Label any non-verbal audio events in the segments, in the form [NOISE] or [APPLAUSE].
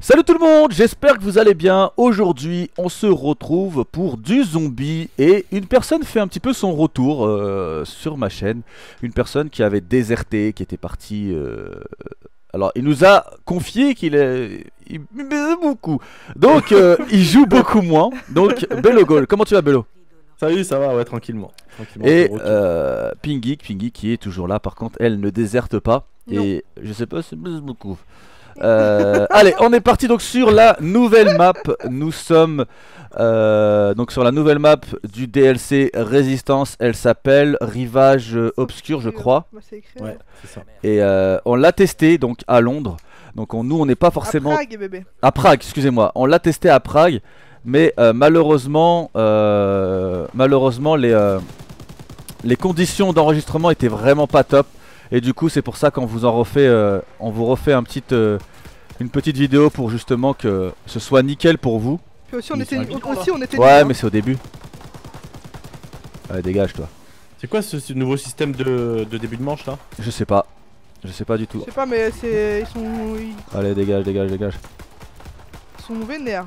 Salut tout le monde, j'espère que vous allez bien. Aujourd'hui, on se retrouve pour du zombie et une personne fait un petit peu son retour euh, sur ma chaîne. Une personne qui avait déserté, qui était partie. euh, Alors, il nous a confié qu'il est. Il baisait beaucoup. Donc, euh, [LAUGHS] il joue beaucoup moins. Donc, Bello Goal. Comment tu vas, Bello? Salut, ça va, ouais, tranquillement. tranquillement Et euh, Pingy, Pingy qui est toujours là. Par contre, elle ne déserte pas. Non. Et je sais pas, c'est beaucoup. Euh, allez, on est parti donc sur la nouvelle map. Nous sommes euh, donc sur la nouvelle map du DLC Résistance. Elle s'appelle Rivage Obscur, je crois. Bah, c'est écrit. Ouais, c'est ça. Et euh, on l'a testé donc à Londres. Donc on- nous, on n'est pas forcément À Prague, bébé. à Prague, excusez-moi. On l'a testé à Prague, mais euh, malheureusement, euh, malheureusement les, euh, les conditions d'enregistrement étaient vraiment pas top. Et du coup, c'est pour ça qu'on vous en refait, euh, on vous refait un petit, euh, une petite vidéo pour justement que ce soit nickel pour vous. Puis aussi, on Mais était, aussi, on était Ouais, mais c'est au début. Ouais, dégage toi. C'est quoi ce, ce nouveau système de, de début de manche là? Je sais pas. Je sais pas du tout. Je sais pas, mais c'est. Ils sont. Ils Allez, dégage, dégage, dégage. sont vénères.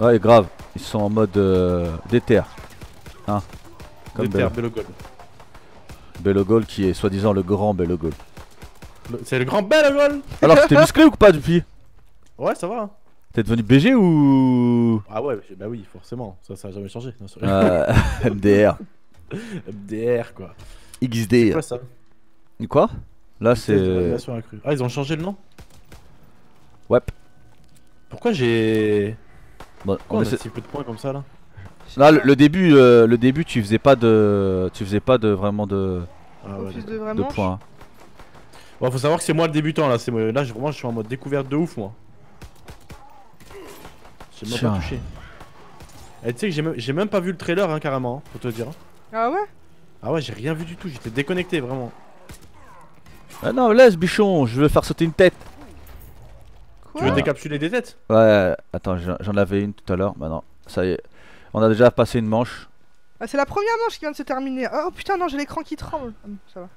Ouais, grave. Ils sont en mode euh, déter. Hein. Comme Déter, Bello. Goal qui est soi-disant le grand. Le- C'est le grand Bello Gold Alors, t'es [LAUGHS] musclé ou pas depuis Ouais, ça va. hein. T'es devenu BG ou Ah ouais, bah oui, forcément. Ça, ça a jamais changé. Non, euh, [LAUGHS] MDR MDR quoi. C'est XD quoi ça? Quoi? Là c'est. Ah, ils ont changé le nom? Ouais. Pourquoi j'ai. Bon, Pourquoi on on a si peu de points comme ça là? Là le, le début euh, le début tu faisais pas de tu faisais pas de vraiment de, Ah ouais, de points. Bon, faut savoir que c'est moi le débutant là. c'est moi- Là, j'ai- vraiment, je suis en mode découverte de ouf moi. J'ai même pas touché. Et tu sais que j'ai même, j'ai même pas vu le trailer hein, carrément, hein, faut te dire. Ah ouais? Ah ouais, j'ai rien vu du tout, j'étais déconnecté vraiment. Ah non laisse bichon je veux faire sauter une tête. Tu Quoi veux décapsuler des têtes? Ouais attends j'en j'en avais une tout à l'heure. Bah non ça y est. On a déjà passé une manche. Ah, c'est la première manche qui vient de se terminer. Oh putain, non, j'ai l'écran qui tremble. Hum, Ça va.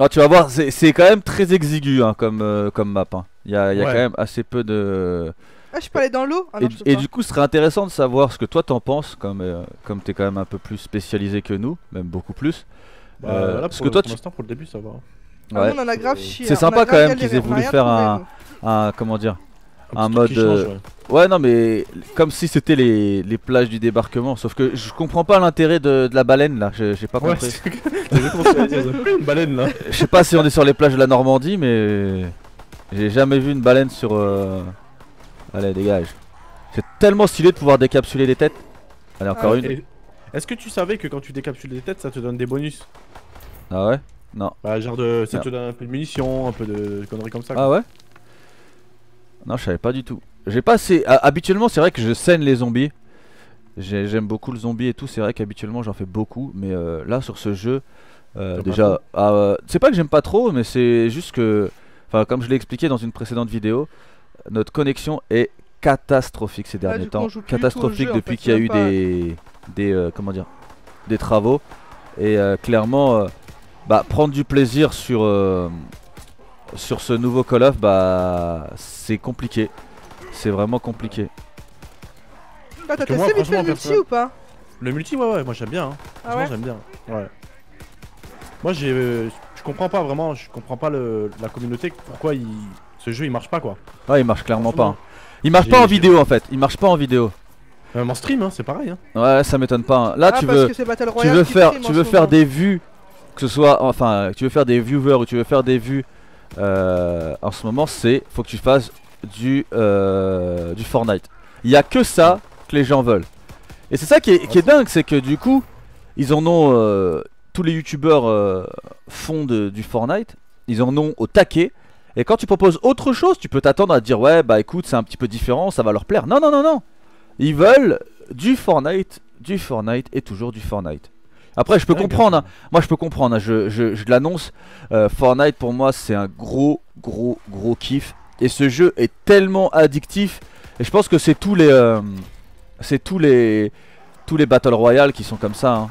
Ah tu vas voir c'est c'est quand même très exigu hein, comme euh, comme map. hein. Il y a, il y a Ouais. quand même assez peu de Ah, je peux aller dans l'eau Ah et, pas. du coup, ce serait intéressant de savoir ce que toi t'en penses, comme, euh, comme t'es quand même un peu plus spécialisé que nous, même beaucoup plus. Bah, Euh, là, parce que toi, pour tu- l'instant, pour le début, ça va. Ah, Ouais. on en a grave chié. C'est sympa quand même qu'ils aient voulu faire. Un, comment dire Un mode, change, euh, ouais. Ouais, non, mais comme si c'était les, les plages du débarquement. Sauf que je comprends pas l'intérêt de, de la baleine là. J'ai pas Ouais, compris. fait [LAUGHS] [LAUGHS] une baleine là. Je sais pas si on est sur les plages de la Normandie, mais j'ai jamais vu une baleine sur. euh, Allez, dégage. C'est tellement stylé de pouvoir décapsuler des têtes. Allez, encore Ah, une. Et Est-ce que tu savais que quand tu décapsules des têtes, ça te donne des bonus? Ah ouais? Non. Bah, genre de. Ça Non. te donne un peu de munitions, un peu de conneries comme ça. Ah ouais? Non, je savais pas du tout. J'ai pas assez. ha- Habituellement, c'est vrai que je saigne les zombies. J'ai- J'aime beaucoup le zombie et tout. C'est vrai qu'habituellement, j'en fais beaucoup. Mais euh, là, sur ce jeu, euh, déjà. ah, euh, c'est pas que j'aime pas trop, mais c'est juste que. Enfin, comme je l'ai expliqué dans une précédente vidéo, notre connexion est catastrophique ces derniers coup, on temps. Catastrophique jeu, en depuis fait, qu'il y a eu pas. des. Des. euh, comment dire Des travaux. Et euh, clairement, euh, bah, prendre du plaisir sur. Sur ce nouveau Call of, bah c'est compliqué. C'est vraiment compliqué. Ah, t'as testé vite fait le multi ou pas? Le multi, ouais, ouais, moi j'aime bien. Hein. Ah ouais? j'aime bien. Ouais. Moi, j'ai. euh, Je comprends pas vraiment, je comprends pas le, la communauté, pourquoi il... ce jeu il marche pas quoi. Ouais, il marche clairement pas. hein. Il marche pas en vidéo en fait. Il marche pas en vidéo. Même en stream, hein, c'est pareil. Hein. Ouais, ça m'étonne pas. hein. Là, Ah, tu veux, tu veux faire, tu veux faire des vues, que ce soit, enfin, tu veux faire des viewers ou tu veux faire des vues. Euh, en ce moment, c'est, faut que tu fasses du, euh, du Fortnite. Il y a que ça que les gens veulent. Et c'est ça qui est, dingue, c'est que du coup, ils en ont, euh, tous les youtubeurs font du Fortnite, ils en ont au taquet. Et quand tu proposes autre chose, tu peux t'attendre à dire ouais bah écoute c'est un petit peu différent, ça va leur plaire. Non non non non, ils veulent du Fortnite, du Fortnite et toujours du Fortnite. Après je peux Ouais, comprendre, hein. moi je peux comprendre, hein. je, je, je l'annonce, euh, Fortnite pour moi c'est un gros gros gros kiff et ce jeu est tellement addictif et je pense que c'est tous les, euh, c'est tous les, tous les battle royale qui sont comme ça. hein.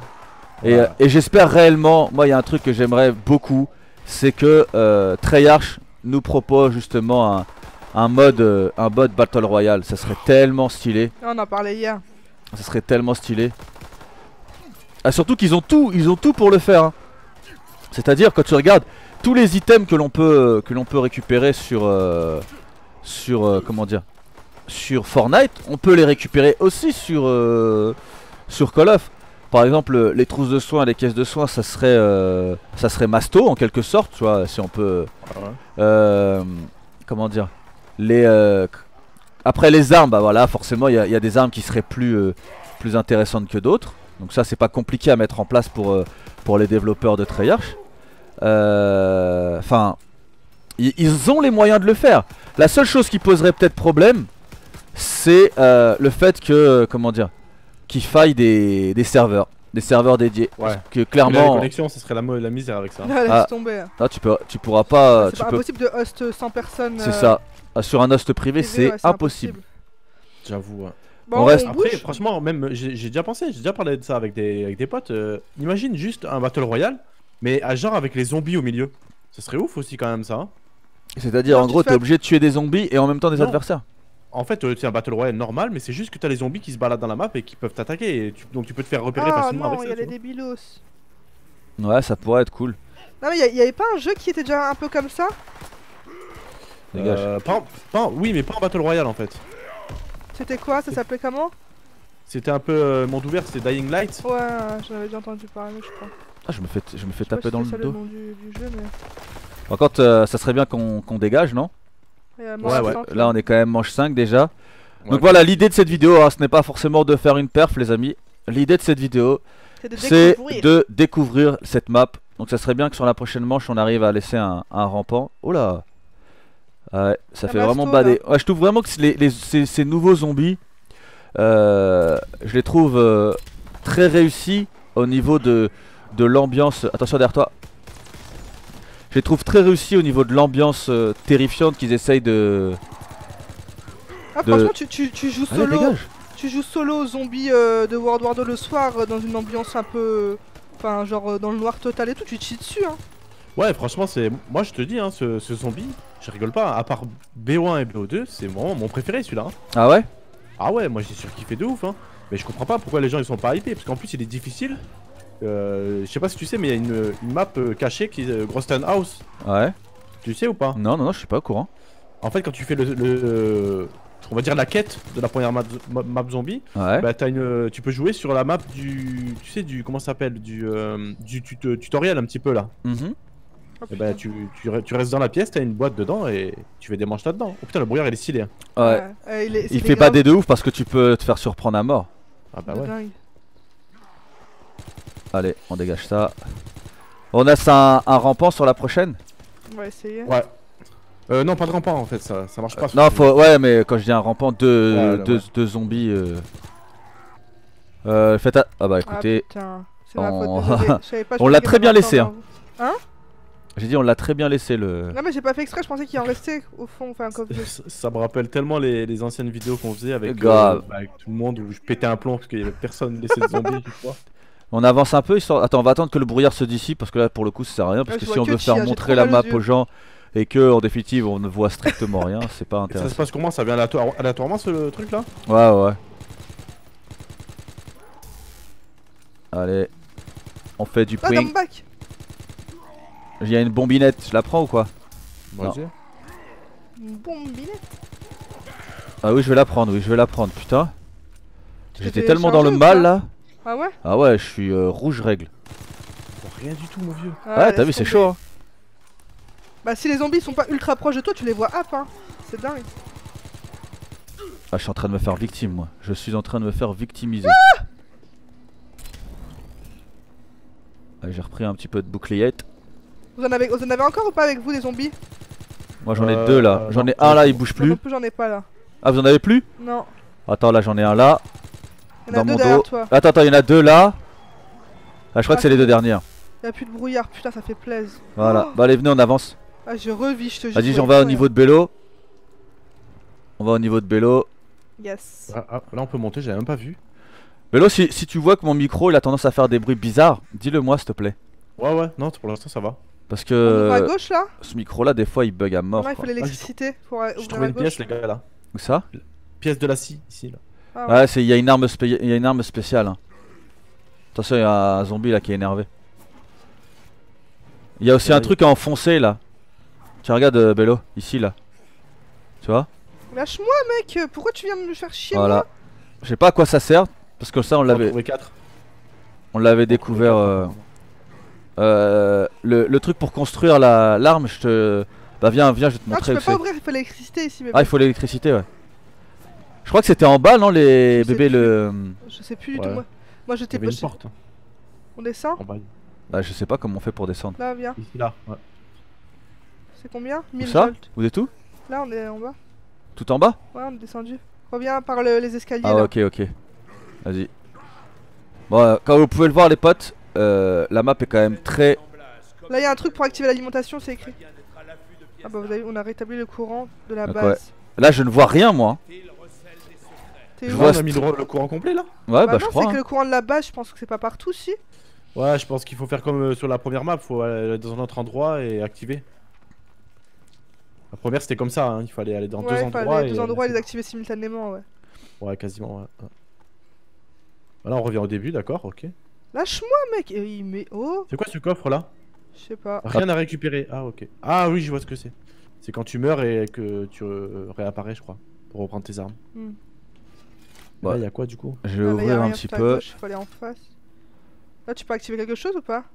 Et, Ouais. euh, et j'espère réellement, moi il y a un truc que j'aimerais beaucoup, c'est que euh, Treyarch nous propose justement un, un mode, un mode Battle Royale. Ça serait tellement stylé. On en parlait hier. Ça serait tellement stylé. Ah, surtout qu'ils ont tout, ils ont tout pour le faire. hein. C'est-à-dire quand tu regardes tous les items que l'on peut, que l'on peut récupérer sur, euh, sur euh, comment dire, sur Fortnite, on peut les récupérer aussi sur, euh, sur Call of. Par exemple, les trousses de soins, les caisses de soins, ça serait, euh, ça serait masto en quelque sorte, tu vois, si on peut. Euh, comment dire les après les armes bah voilà forcément il y, y a des armes qui seraient plus plus intéressantes que d'autres donc ça c'est pas compliqué à mettre en place pour euh, pour les développeurs de Treyarch Euh, enfin ils ont les moyens de le faire la seule chose qui poserait peut-être problème c'est euh, le fait que comment dire qu'il faille des, des serveurs des serveurs dédiés Ouais. que La clairement connexion, ça serait la, misère avec ça. Laisse Ah. tomber. là, tu peux tu pourras pas C'est tu pas peux impossible de host 100 personnes. c'est euh, ça Ah, sur un host privé privé, c'est ouais, impossible J'avoue. ouais. Bon, On reste- Après, bouge. franchement, même j'ai déjà pensé, j'ai déjà parlé de ça avec des, avec des potes. euh, imagine juste un Battle Royale, mais à genre avec les zombies au milieu. Ça serait ouf aussi quand même ça. hein. C'est-à-dire, en gros, te t'es obligé de tuer des zombies et en même temps des Non. adversaires. En fait, euh, c'est un Battle Royale normal, mais c'est juste que t'as les zombies qui se baladent dans la map et qui peuvent t'attaquer. Donc tu peux te faire repérer Ah facilement non, avec il y ça. a les débilos. Ouais, ça pourrait être cool. Non, mais il y avait pas un jeu qui était déjà un peu comme ça? Dégage. Euh, pas, en- pas en- oui, mais pas en Battle Royale en fait. C'était quoi Ça s'appelait comment C'était un peu euh, monde ouvert, c'était Dying Light. Ouais, j'en avais déjà entendu parler, je crois. Ah, je me fais, je me fais Je taper si dans le dos. nom du, du jeu, mais. Par contre, euh, ça serait bien qu'on qu'on dégage, non Ouais, ouais. Là, on est quand même manche 5 déjà. Ouais. Donc voilà, l'idée de cette vidéo, hein, ce n'est pas forcément de faire une perf, les amis. L'idée de cette vidéo, C'est de découvrir. de découvrir cette map. Donc ça serait bien que sur la prochaine manche, on arrive à laisser un, un rampant. Oh là Ouais, ça fait vraiment masto, bader. Ouais, je trouve vraiment que c'est les, les- ces, ces nouveaux zombies, euh, je les trouve euh, très réussis au niveau de, de l'ambiance. Attention derrière toi. Je les trouve très réussis au niveau de l'ambiance euh, terrifiante qu'ils essayent de. Ah, de- franchement, tu, tu, tu joues Allez, solo. dégage Tu joues solo zombie euh, de World War 2 le soir euh, dans une ambiance un peu. Enfin, genre euh, dans le noir total et tout, tu te chies dessus, hein. Ouais, franchement, c'est. Moi, je te dis, hein, ce, ce zombie, je rigole pas. À part BO1 et BO2, c'est vraiment mon préféré celui-là. hein. Ah ouais? Ah ouais, moi j'ai surkiffé de ouf. Hein. Mais je comprends pas pourquoi les gens ils sont pas hypés. Parce qu'en plus, il est difficile. Euh, je sais pas si tu sais, mais il y a une, une map euh, cachée qui est euh, Grosstown House. Ouais. Tu sais ou pas? Non, non, non, je suis pas au courant. En fait, quand tu fais le. le, on va dire la quête de la première map, map- zombie, Ouais. bah une, tu peux jouer sur la map du, tu sais du, comment ça s'appelle, du, euh, du tut- tutoriel un petit peu là. Mhm. Oh, Et bah putain. tu, tu, re- tu restes dans la pièce, t'as une boîte dedans et tu fais des manches là-dedans. Oh putain, le brouillard il est stylé. hein. Ouais. Euh, il est- Il c'est fait grave- pas des de ouf parce que tu peux te faire surprendre à mort. Ah bah ouais. dingue. Allez, on dégage ça. On a ça un, un rampant sur la prochaine? On va essayer. Ouais. Euh, non, pas de rampant en fait, ça, ça marche pas. Non, faut. Ouais, mais quand je dis un rampant, deux, Ouais, ouais, deux, ouais. deux zombies. Euh... Euh, faites à... Ah bah Ah écoutez, putain, on- [LAUGHS] On l'a très bien laissé, encore avant. J'ai dit on l'a très bien laissé le. Non mais j'ai pas fait exprès, je pensais qu'il en restait au fond, enfin comme je... ça, ça me rappelle tellement les, les anciennes vidéos qu'on faisait avec, euh, bah, avec tout le monde où je pétais un plomb parce qu'il y avait personne laissé de zombies. tu vois. On avance un peu histoire. Attends, on va attendre que le brouillard se dissipe parce que là pour le coup ça sert à rien. Parce Ouais, que je si on veut faire montrer la map aux gens et que en définitive on ne voit strictement rien, c'est pas Et ça intéressant. se passe comment? Ça vient aléatoire- aléatoirement ce truc là Ouais, ouais. Allez. On fait du Ah, point. Il y a une bombinette, je la prends ou quoi. Vas-y. Une bombinette Ah oui, je vais la prendre, oui, je vais la prendre, putain. J'étais tellement dans le mal là. Ah ouais Ah ouais, je suis euh, rouge règle. Rien du tout, mon vieux. Ah, Ouais, t'as vu, c'est chaud. Hein. Bah si les zombies sont pas ultra proches de toi, tu les vois hop hein C'est dingue Ah, je suis en train de me faire victime, moi. Je suis en train de me faire victimiser. Ah, J'ai repris un petit peu de boucliette. Vous en, avez, vous en avez encore ou pas avec vous des zombies Moi j'en ai Euh, deux là. J'en ai un là, il bouge plus. plus j'en ai pas là Ah, vous en avez plus Non, Attends, là j'en ai un là. il y en a Dans deux mon dos. toi Attends, attends, il y en a deux là. Ah, je crois Ah, que c'est les deux dernières. Il y a plus de brouillard, putain ça fait plaisir Voilà. Oh. Bah, allez, venez, on avance. Ah je revis, je te jure Vas-y, on va au niveau de Bélo. On va au niveau de Bélo. Yes Ah, ah, là on peut monter, j'avais même pas vu. Bélo, si, si tu vois que mon micro il a tendance à faire des bruits bizarres, dis-le moi s'il te plaît. Ouais, ouais, non, pour l'instant ça va. Parce On ouvre à que gauche là ce micro là, des fois il bug à mort. Non, il faut l'électricité pour euh, J'ai trouvé une pièce, les gars, là. Où ça Pièce de la scie, ici, là. Ah, ouais. Ouais, c'est il y a une arme spé- il y a une arme spéciale. hein. Attention, il y a un zombie là qui est énervé. Il y a aussi Ouais, un truc à enfoncer là. Tu regardes euh, Bello, ici là. Tu vois Lâche-moi, mec Pourquoi tu viens me faire chier Voilà. Je sais pas à quoi ça sert parce que ça on l'avait trouvé 4. on l'avait découvert euh, euh, le, le truc pour construire la l'arme, je te bah viens viens, je vais te Non, tu montrer peux pas ouvrir, il faut l'électricité ici, bébé. Ah, il faut l'électricité, ouais. Je crois que c'était en bas, non, les Je bébés, le. Je sais plus du Ouais. tout, moi. Moi, j'étais pas. porte. On descend En bas. Bah, je sais pas comment on fait pour descendre. Là, viens. Ici, là. Ouais. C'est combien? 1000 ça? volts. Vous êtes où? Là, on est en bas. Tout en bas? Ouais, on est descendu. Reviens par le- les escaliers Ah, là. ok, ok. Vas-y. Bon, euh, comme vous pouvez le voir, les potes, euh, la map est quand même très. Là, il y a un truc pour activer l'alimentation, c'est écrit. Ah bah, vous avez vu, on a rétabli le courant de la base. Là, je ne vois rien, moi. Je vois on a mis le, le courant complet, là Ouais, bah, Bah je non, crois. c'est que hein. le courant de la base, je pense que c'est pas partout, si. Ouais, je pense qu'il faut faire comme euh, sur la première map, faut aller dans un autre endroit et activer. La première c'était comme ça, hein, il fallait aller dans ouais, deux il endroits. fallait et deux endroits et les activer simultanément, ouais. Ouais, quasiment, ouais. ouais. Voilà, on revient au début, d'accord, ok. Lâche-moi, mec Et il met. Oh C'est quoi ce coffre là? Je sais pas. Rien à récupérer. Ah, ok. Ah, oui, je vois ce que c'est. C'est quand tu meurs et que tu euh, réapparais, je crois, pour reprendre tes armes. Hmm. Là, Ouais. il y a quoi du coup? Je vais Ah, a ouvrir un petit peu. gauche, faut aller en face. Là, tu peux activer quelque chose ou pas?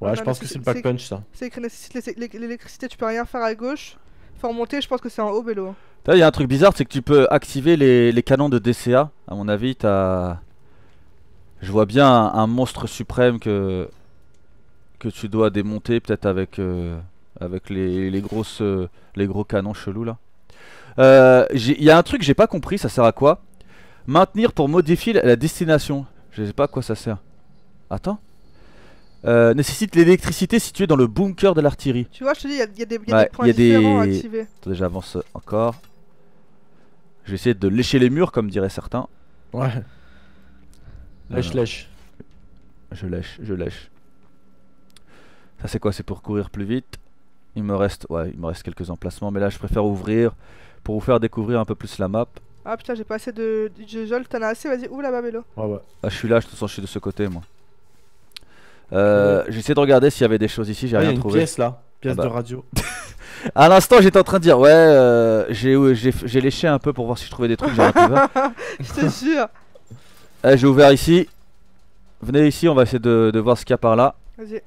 Ouais, Ah, je mais pense que c'est le pack punch ça. C'est l'électricité, tu peux rien faire à gauche. Faut remonter, je pense que c'est en haut, Bélo. Là, il y a un truc bizarre, c'est que tu peux activer les, les canons de DCA. À mon avis, t'as. Je vois bien un, un monstre suprême que que tu dois démonter, peut-être avec euh, avec les, les grosses euh, les gros canons chelous là. Euh, Il y a un truc que j'ai pas compris, ça sert à quoi? Maintenir pour modifier la, destination. Je sais pas à quoi ça sert. Attends. Euh, nécessite l'électricité située dans le bunker de l'artillerie. Tu vois, je te dis, il y a, il y a des, il y a Ouais, des points y a des- différents à activer. Attendez, j'avance encore. Je vais essayer de lécher les murs, comme diraient certains. Ouais. Lèche, Voilà. lèche. Je lèche, je lèche. Ça c'est quoi? C'est pour courir plus vite. Il me reste, ouais, il me reste quelques emplacements, mais là je préfère ouvrir pour vous faire découvrir un peu plus la map. Ah putain, j'ai pas assez de. de Jol, t'en as assez, vas-y, ouvre là-bas, Bélo. Ouais, ouais. Ah, je suis là, je te sens, je suis de ce côté moi. Euh, J'essaie de regarder s'il y avait des choses ici, j'ai Ah, il y a rien une trouvé. pièce là. Pièce Ah bah. de radio. [LAUGHS] À l'instant, j'étais en train de dire, ouais, euh, j'ai j'ai- j'ai léché un peu pour voir si je trouvais des trucs, j'ai rien trouvé. [LAUGHS] Je te jure. Eh, j'ai ouvert ici. Venez ici, on va essayer de, de voir ce qu'il y a par là. Vas-y.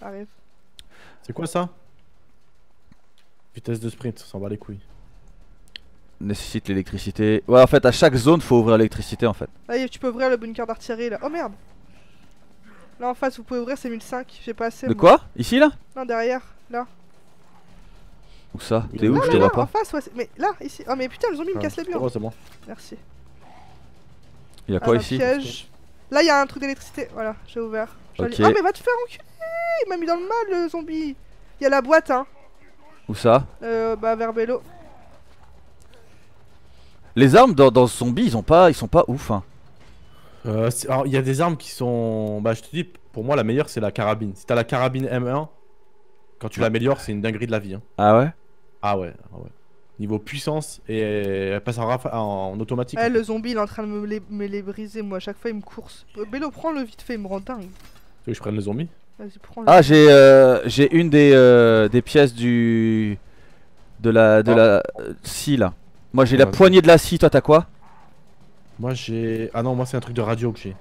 Arrive. C'est quoi ça? Vitesse de sprint, on s'en bat les couilles. Nécessite l'électricité. Ouais, en fait, à chaque zone, faut ouvrir l'électricité en fait. Y- tu peux ouvrir le bunker d'artillerie là. Oh merde Là en face, vous pouvez ouvrir, c'est 1005. J'ai pas assez. De moi. quoi? Ici là? Non, derrière. Là. Où ça? T'es où? là, Je te vois en pas. face, ouais. c'est- Mais là, ici. Oh, mais putain, le zombie me Ah, casse les murs. Oh, c'est bon. Merci. Il y a Ah, quoi ici piège. Là, il y a un truc d'électricité. Voilà, j'ai ouvert. Joli. Ok. Oh, mais va te faire enculer Il m'a mis dans le mal, le zombie. Il y a la boîte, hein. Où ça Euh, bah, vers Bélo. Les armes dans, dans Zombie, ils ont pas, ils sont pas ouf. Hein. Euh, alors, il y a des armes qui sont. Bah, je te dis, pour moi, la meilleure, c'est la carabine. Si t'as la carabine M1, quand tu Ouais. l'améliores, c'est une dinguerie de la vie. hein. Ah ouais? Ah ouais, ah ouais. Niveau puissance, et elle passe en, rafa- en automatique. Eh, le zombie, il est en train de me les, me les briser, moi. À chaque fois, il me course. Euh, Bélo, prends-le vite fait, il me rend dingue. Tu veux que je prenne le zombie? Vas-y, prends-le. Ah, j'ai euh, j'ai une des, euh, des pièces du. de la. de Ah. la. euh, scie là. Moi j'ai la Ouais. poignée de la scie, toi t'as quoi? Moi, j'ai. Ah non, moi, c'est un truc de radio que j'ai.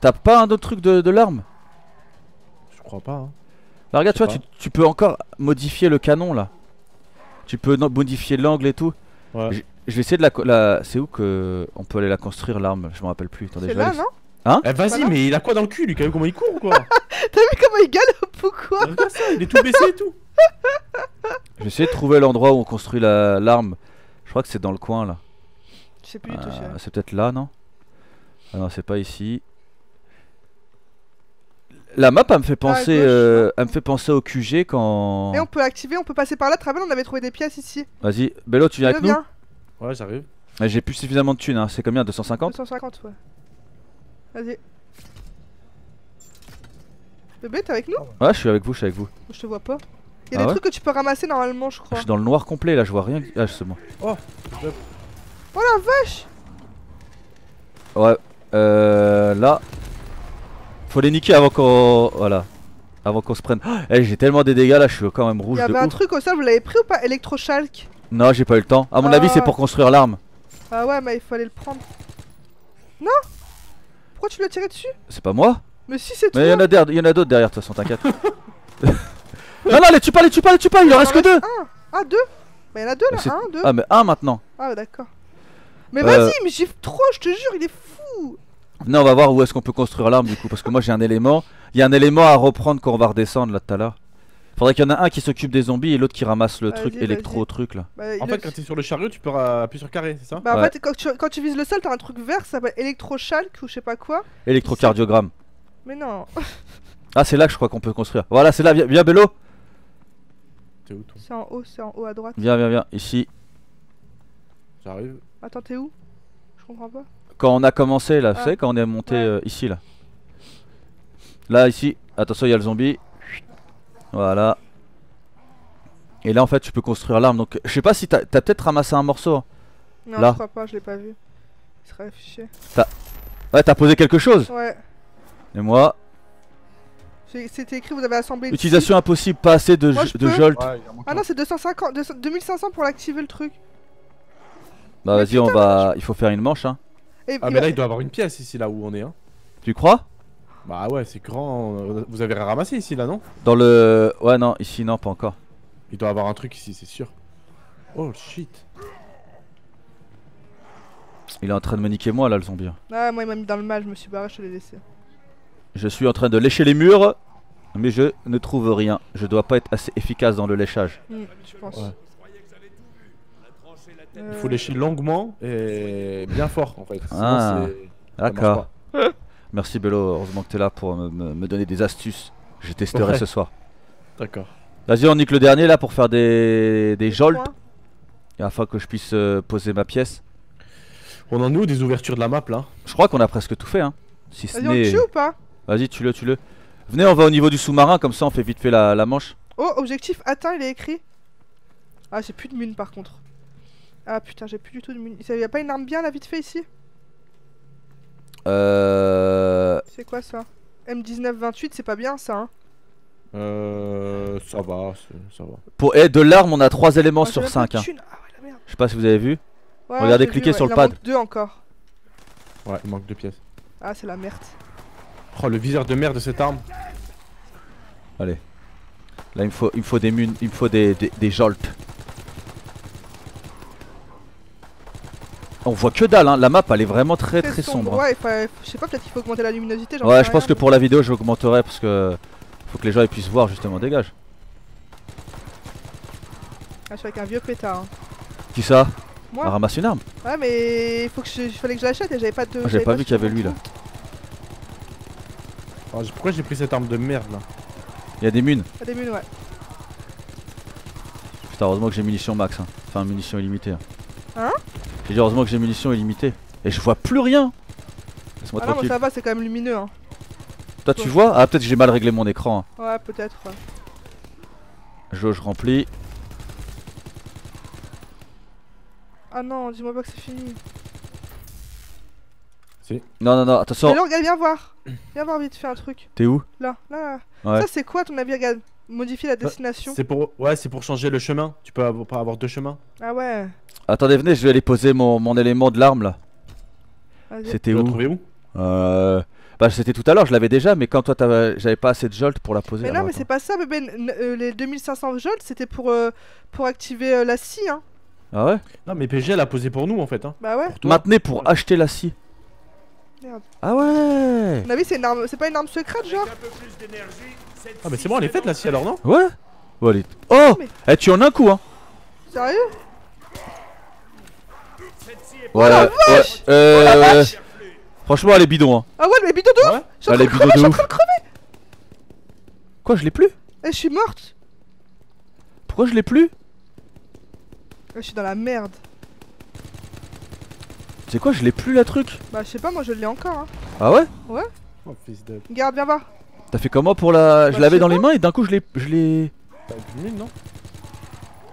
T'as pas un autre truc de, de l'arme? Je crois pas. Hein. Bah regarde, tu vois, tu peux encore modifier le canon là. Tu peux modifier l'angle et tout. Ouais. Je vais essayer de la. C'est où que on peut aller la construire l'arme? Je me rappelle plus. C'est là, aller- non? Eh, vas-y, mais il a quoi dans le cul, lui, Comment il court ou quoi? [LAUGHS] T'as vu comment il galope ou quoi Regarde ça, il est tout baissé et tout. [LAUGHS] Je vais essayer de trouver l'endroit où on construit la- l'arme. Je crois que c'est dans le coin là. Je sais plus du tout. Euh, c'est- c'est peut-être là, non? Ah non, c'est pas ici. La map, elle me fait penser, gauche, euh, elle me fait penser au QG quand. Et on peut l'activer, on peut passer par là. Très bien, on avait trouvé des pièces ici. Vas-y, Bello, tu viens Je avec nous viens. Ouais, j'arrive. J'ai plus suffisamment de thunes, hein. c'est combien 250 250, ouais. Vas-y. Bébé, t'es avec nous Ouais, je suis avec vous, je suis avec vous. Je te vois pas. Il y a Ah des ouais trucs que tu peux ramasser normalement, je Je crois. suis dans le noir complet là, je vois rien. Ah, c'est bon. Oh la vache Ouais. Euh. Là. Faut les niquer avant qu'on. Voilà. Avant qu'on se prenne. Eh, j'ai tellement des dégâts là, je suis quand même Il rouge y avait de un ouf. truc au sol, vous l'avez pris ou pas Electroshalk Non, j'ai pas eu le temps. À mon Ah. avis, c'est pour construire l'arme. Ah ouais, mais il fallait le prendre. Non Pourquoi tu l'as tiré dessus C'est pas moi Mais si, c'est toi Mais il y en a der- il y en a d'autres derrière, de toute façon, t'inquiète. [LAUGHS] non, non, les tue pas, les tue pas, les tue pas, il en reste que deux Un Ah, deux Bah, il y en a deux là, un, deux. Ah, mais un maintenant. Ah, d'accord. Mais Euh. vas-y, mais j'ai trop, je te jure, il est fou Non, on va voir où est-ce qu'on peut construire l'arme du coup, parce que moi j'ai un élément. Il y a un élément à reprendre quand on va redescendre là tout à l'heure. Faudrait qu'il y en a un qui s'occupe des zombies et l'autre qui ramasse le truc électro truc là. bah, En le- fait, quand t'es sur le chariot, tu peux appuyer sur carré, c'est ça? Bah, en Ouais. fait, quand tu, quand tu vises le sol, t'as un truc vert, ça s'appelle électroshalk ou je sais pas quoi. Électrocardiogramme. Mais non, [LAUGHS] Ah, c'est là que je crois qu'on peut construire. Voilà, c'est là, viens, viens Bello. T'es où, toi? C'est en haut, c'est en haut à droite. Viens, viens, viens. Ici. J'arrive. Attends, t'es où? Je comprends pas. Quand on a commencé là, vous Ah. savez, quand on est monté Ouais. euh, ici là. Là, ici. Attention, il y a le zombie. Voilà. Et là, en fait, tu peux construire l'arme. Donc, je sais pas si t'as t'as peut-être ramassé un morceau. hein. Non, Là. je crois pas, je l'ai pas vu. Il serait affiché. Ouais, t'as posé quelque chose. Ouais. Et moi, C'était écrit, vous avez assemblé. utilisation impossible, pas assez de, Moi, j- je de jolt. Ah non, c'est 250, 200 2500 pour l'activer le truc. Bah, vas-y, on va. Il faut faire une manche, hein. Et, Ah, mais m'a- là, il doit avoir une pièce ici, là où on est, hein. Tu crois? Bah ouais, c'est grand. Vous avez ramassé ici, là, non? Dans le. Ouais, non, ici, non, pas encore. Il doit avoir un truc ici, c'est sûr. Oh shit. Il est en train de me niquer moi là, le zombie. Ah, moi, il m'a mis dans le mal, je me suis barré, je l'ai laissé. Je suis en train de lécher les murs, mais je ne trouve rien. Je dois pas être assez efficace dans le léchage. Hmm, je pense. Ouais. Il faut lécher longuement et bien fort, en fait. Ah, c'est- D'accord. Merci Bello, heureusement que t'es là pour me, me- me donner des astuces. Je testerai Ouais. ce soir. D'accord. Vas-y, on nique le dernier là pour faire des, des jolts, afin que je puisse euh, poser ma pièce. On en est où des ouvertures de la map, là? Je crois qu'on a presque tout fait, hein. Si ce Vas-y, on le n'est. tue ou pas? Vas-y, tue-le, tue-le. Venez, on va au niveau du sous-marin, comme ça on fait vite fait la, la manche. Oh, objectif atteint, il est écrit. Ah, j'ai plus de mine par contre. Ah putain, j'ai plus du tout de mine. Il y a pas une arme bien là, vite fait ici? Euh. C'est quoi ça? M1928, c'est pas bien ça, hein? Euh. Ça va, ça va. Pour eh, de l'arme, on a 3 éléments Ah, sur même pas 5. de Hein. Ah ouais. Je sais pas si vous avez vu. Ouais, Regardez, vu, cliquez ouais, sur il le en pad. manque deux encore. Ouais, il manque deux pièces. Ah, c'est la merde. Oh, le viseur de merde de cette arme. Là, il me faut, il me faut des mun, il me faut des, des, des jolts. On voit que dalle, hein. la map elle est vraiment très très, sombre. hein. Ouais, il je sais pas, peut-être qu'il faut augmenter la luminosité. Ouais, je pense que pour la vidéo j'augmenterai parce que faut que les gens ils puissent voir justement. Dégage. Ah, je suis avec un vieux pétard. hein. Qui ça? Moi Ah, Ramasse une arme. Ouais, mais il faut que je... il fallait que je l'achète et j'avais pas de. Ah, j'avais pas vu qu'il y avait lui, là. Oh, j'ai- pourquoi j'ai pris cette arme de merde là? Il y a des munes. Ah, des mules, ouais. Putain, heureusement que j'ai munitions max. hein. Enfin, munitions illimitées. Hein? Dit heureusement que j'ai munitions illimitées. Et je vois plus rien. Laisse-moi Ah non, mais ça va, c'est quand même lumineux. Hein. Toi tu vois Ah, peut-être que j'ai mal réglé mon écran. hein. Ouais, peut-être. ouais. Jauge remplie. Ah non, dis-moi pas que c'est fini. Si. Non, non, non, attention. Mais là, regarde, viens voir. Viens voir vite, fais un truc. T'es où? Là, là. Ouais. Ça, c'est quoi ton avis Regarde, modifier la destination. C'est pour. Ouais, c'est pour changer le chemin. Tu peux avoir- pas avoir deux chemins. Ah ouais. Attendez, venez, je vais aller poser mon, mon élément de l'arme là. C'était où trouvé où? Euh. Bah, c'était tout à l'heure, je l'avais déjà, mais quand toi t'avais- j'avais pas assez de jolt pour la poser. Mais non, mais c'est pas ça, bébé. N- euh, les 2500 jolts, c'était pour, euh, pour activer euh, la scie, hein. Ah ouais? Non, mais PG elle a posé pour nous en fait. Hein. Bah ouais. Pour. Maintenez pour acheter la scie. Merde. Ah ouais À mon avis, c'est une arme. C'est pas une arme secrète, genre? Ah, mais c'est bon, elle est faite la scie alors non Ouais Bon, allez. Oh Mais- Eh, tu en as un coup, hein Sérieux? Ouais, ouais. Euh. Franchement, elle est bidon, hein. Ah ouais, mais bidon de ouf Ouais. Je suis en train est [LAUGHS] de crever, je suis bidon en de train de crever Quoi, je l'ai plus? Eh, je suis morte Pourquoi je l'ai plus? Eh, Je suis dans la merde. C'est quoi, je l'ai plus la truc? Bah, je sais pas, moi je l'ai encore, hein. Ah ouais Oh, fils de. Garde, viens voir. T'as fait comment pour la. Bah, je je l'avais dans les mains et d'un coup je l'ai. Je l'ai. T'as une mine, non?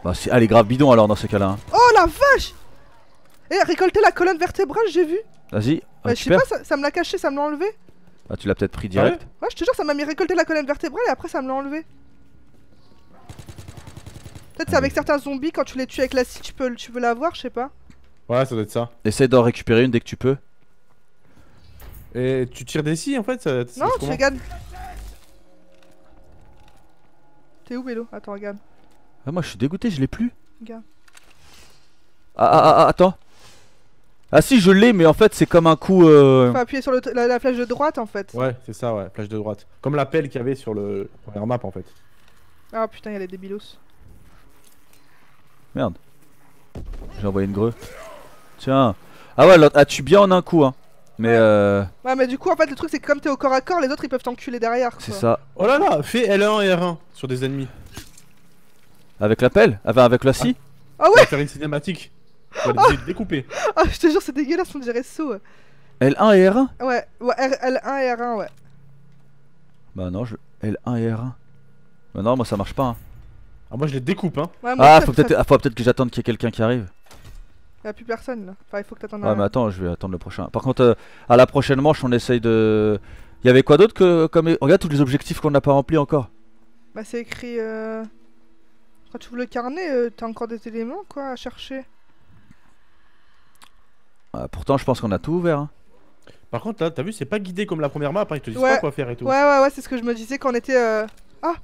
Bah, c'est. Allez, grave bidon alors dans ces cas-là. hein. Oh la vache Eh, récolter la colonne vertébrale, j'ai vu. Vas-y, Bah, je sais pas, ça, ça me l'a caché, ça me l'a enlevé. Ah, tu l'as peut-être pris direct. Ouais, je te jure, ça m'a mis récolter la colonne vertébrale et après ça me l'a enlevé. Peut-être c'est Ah avec certains zombies, quand tu les tues avec la scie, tu peux, tu veux l'avoir, je sais pas. Ouais, ça doit être ça. Essaye d'en récupérer une dès que tu peux. Et tu tires des scies en fait ça, ça Non, tu comment? T'es où, Vélo? Attends, regarde. Ah, moi je suis dégoûté, je l'ai plus. Regarde. Ah, ah, ah, attends. Ah, si, je l'ai, mais en fait, c'est comme un coup. Euh... Faut appuyer sur le la, la flèche de droite en fait. Ouais, c'est ça, ouais, plage de droite. Comme l'appel qu'il y avait sur le la première map en fait. Ah putain, y'a les débilos. Merde. J'ai envoyé une greu. Tiens. Ah, ouais, l'autre a tué bien en un coup, hein. Mais Ouais. euh. Ouais, mais du coup, en fait, le truc c'est que comme t'es au corps à corps, les autres ils peuvent t'enculer derrière. C'est ça. Oh là là, fais L1 et R1 sur des ennemis. Avec l'appel? Enfin, avec la scie? Ah On ouais va faire une cinématique. On va les découper. Ah, je te jure, c'est dégueulasse, on dirait saut. Ouais, L1 et R1 ouais, ouais R- L1 et R1, ouais. Bah, non, je. L1 et R1. Bah, non, moi ça marche pas. Hein. Ah, moi je les découpe, hein. Ouais, moi, Ah, faut peut-être ah, faut peut-être que j'attende qu'il y ait quelqu'un qui arrive. Y'a plus personne là. Enfin, il faut que t'attendes Ouais, un. mais attends, je vais attendre le prochain. Par contre, euh, à la prochaine manche, on essaye de. Il y avait quoi d'autre que comme regarde tous les objectifs qu'on n'a pas remplis encore. Bah, c'est écrit. Euh... Quand tu ouvres le carnet, euh, t'as encore des éléments quoi à chercher. Ah, pourtant, je pense qu'on a tout ouvert. Hein. Par contre, là, t'as vu, c'est pas guidé comme la première map, hein, ils te disent Ouais. pas quoi faire et tout. Ouais, ouais, ouais, c'est ce que je me disais quand on était. Euh... Ah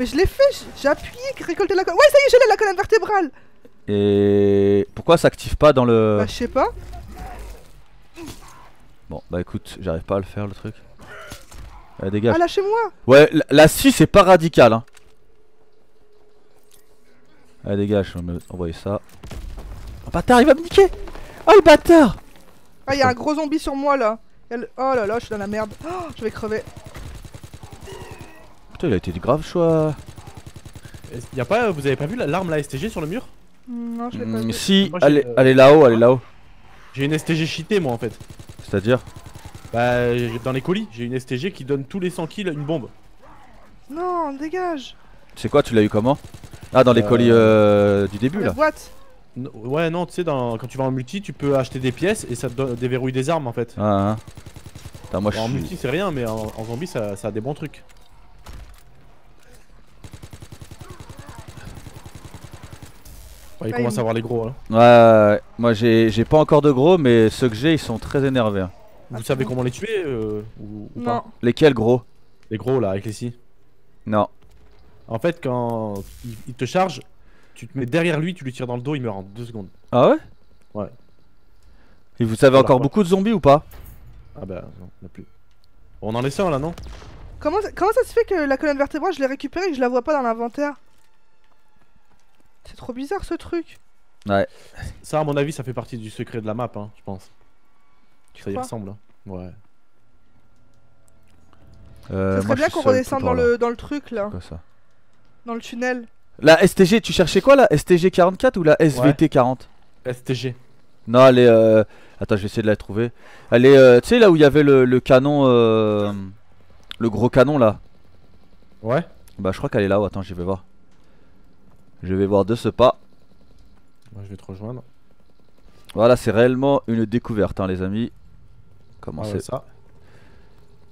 Mais je l'ai fait, j'ai appuyé, récolté la colonne. Ouais, ça y est, j'ai la colonne vertébrale Et pourquoi ça active pas dans le. Bah, je sais pas. Bon, bah écoute, j'arrive pas à le faire le truc. Allez, dégage. Ah, lâchez-moi Ouais, la, la scie c'est pas radical. Hein. Allez, dégage, on va envoyer ça. Oh bâtard, il va me niquer Oh le bâtard Ah, y'a un gros zombie sur moi là. Le- Oh là là, je suis dans la merde. Oh, je vais crever. Putain, il a été du grave choix. Y a pas, vous avez pas vu la- l'arme la STG sur le mur? Non, je l'ai pas vu. si, Moi, j'ai, elle est, euh, là-haut, elle est là-haut. J'ai une STG cheatée, moi en fait. C'est-à-dire Bah, j'ai- dans les colis, j'ai une STG qui donne tous les 100 kills une bombe. Non, dégage C'est quoi, tu l'as eu comment? Ah, dans les Euh, colis euh, du début La là. boîte ouais, non, tu sais, dans- quand tu vas en multi, tu peux acheter des pièces et ça te donne- déverrouille des armes en fait. Ah, hein. Moi je en multi, c'est rien, mais en, en zombie, ça, ça a des bons trucs. Ouais, il commence à avoir les gros. Hein. Ouais, ouais, ouais. moi j'ai j'ai pas encore de gros, mais ceux que j'ai ils sont très énervés. hein. Vous savez comment les tuer euh, ou, ou Non. pas Lesquels gros? Les gros là, avec les scies. Non. En fait, quand il, te charge, tu te mets derrière lui, tu lui tires dans le dos, il meurt en deux secondes. Ah ouais? Ouais. Et vous avez Voilà, encore beaucoup de zombies ou pas? Ah bah, non, on a plus. On en est 100 là, non? Comment, ça- comment ça se fait que la colonne vertébrale, je l'ai récupérée et que je la vois pas dans l'inventaire? C'est trop bizarre ce truc. Ça, à mon avis, ça fait partie du secret de la map, hein, je pense. Tu Ça y ressemble. hein. Ouais. euh, Ça serait bien qu'on redescende dans là. le, dans le truc là, Quoi, ça dans le tunnel. La STG, tu cherchais quoi la STG 44 ou la SVT 40 STG. Non, elle est. euh, Attends, je vais essayer de la trouver. Elle est. euh, Tu sais, là où il y avait le, le canon. euh, Le gros canon là? Ouais. Bah, je crois qu'elle est là-haut. Attends, je vais voir. Je vais voir de ce pas. Moi, je vais te rejoindre. Voilà, c'est réellement une découverte, hein, les amis. Comment Ah c'est ouais, ça.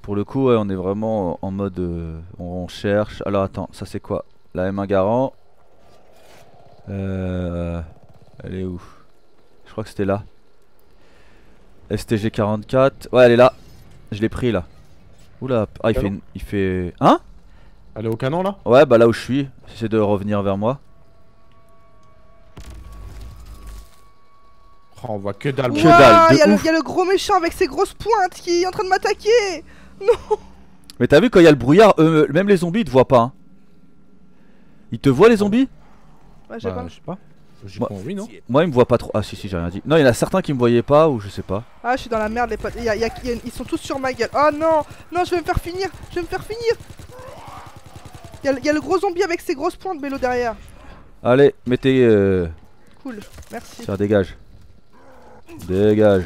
Pour le coup, ouais, on est vraiment en mode. euh, on cherche. Alors, attends, ça c'est quoi? La M1 Garant. Euh. Elle est où? Je crois que c'était là. STG 44. Ouais, elle est là. Je l'ai pris là. Oula. Ah, il fait. Une- Il fait. Hein? Elle est au canon là? Ouais, bah là où je suis. J'essaie de revenir vers moi. Oh, On voit que dalle. Que dalle, de y a le- ouf. y a le gros méchant avec ses grosses pointes qui est en train de m'attaquer [LAUGHS] Mais t'as vu quand il y a le brouillard, eux, même les zombies ils te voient pas. hein. Ils te voient les zombies Ouais, j'ai Bah, pas- je sais pas. J'y Moi- crois, oui, non Moi ils me voient pas trop. Ah si si j'ai rien dit. Non il y en a certains qui me voyaient pas ou je sais pas. Ah, je suis dans la merde, les potes. Y a- y a- y a- ils sont tous sur ma gueule. Oh non Non, je vais me faire finir Je vais me faire finir y a, le- y a le gros zombie avec ses grosses pointes, Bélo, derrière. Allez, mettez... Euh... Cool, merci. Tiens, dégage. Dégage.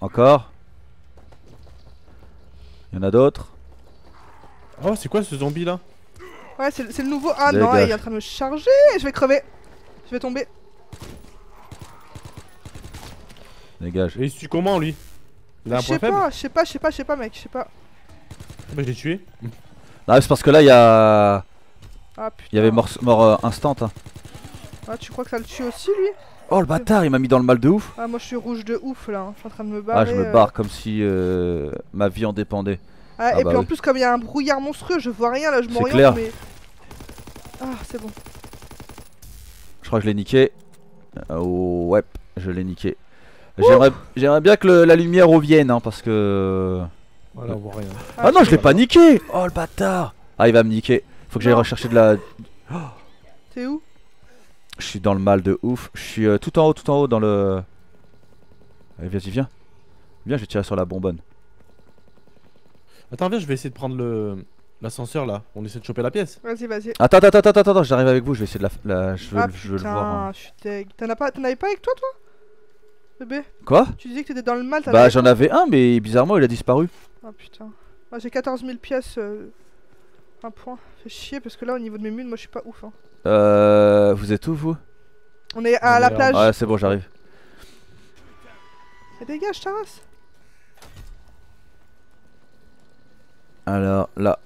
Encore Il y en a d'autres. Oh, c'est quoi ce zombie là? Ouais, c'est c'est le nouveau. Ah non, il est en train de me charger. Je vais crever. Je vais tomber. Dégage. Et il se tue comment lui? Il a un Je point sais faible? pas, je sais pas, je sais pas, je sais pas, mec. Je sais pas. Bah, je l'ai tué. Ah, c'est parce que là, il y a. Ah putain. Il y avait mort, mort euh, instant. hein. Ah, tu crois que ça le tue aussi, lui? Oh le bâtard, il m'a mis dans le mal de ouf. Ah, moi je suis rouge de ouf là. hein. Je suis en train de me barrer. Ah, je me euh. barre comme si euh, ma vie en dépendait. Ah, Ah et bah puis en plus, comme il y a un brouillard monstrueux, je vois rien là, je C'est m'oriente, clair. mais. Ah, c'est bon. Je crois que je l'ai niqué. Oh, ouais, je l'ai niqué. J'aimerais bien que le- la lumière revienne, hein, parce que. Voilà, on voit rien. Ah, non, je l'ai pas niqué Oh le bâtard Ah, il va me niquer. Faut que j'aille rechercher de la. T'es où? Je suis dans le mal de ouf. Je suis euh, tout en haut, tout en haut dans le. Allez, vas-y, viens. Viens, je vais tirer sur la bonbonne. Attends, viens, je vais essayer de prendre le l'ascenseur là. On essaie de choper la pièce. Vas-y, vas-y. Attends, attends, attends, attends, attends, j'arrive avec vous, je vais essayer de la. la- je veux, Ah je veux le voir. hein. putain, je suis deg. T'en as pas, t'en avais pas avec toi, toi? Bébé? Quoi? Tu disais que t'étais dans le mal, t'en Bah, j'en avais un, mais bizarrement, il a disparu. Ah putain. Moi j'ai 14 000 pièces. euh, Un point. Fait chier parce que là, au niveau de mes mules, moi je suis pas ouf. Hein. Euh. Vous êtes où, vous? On est à On la est plage. Ouais, c'est bon, j'arrive. Dégage, ta race. Alors, là.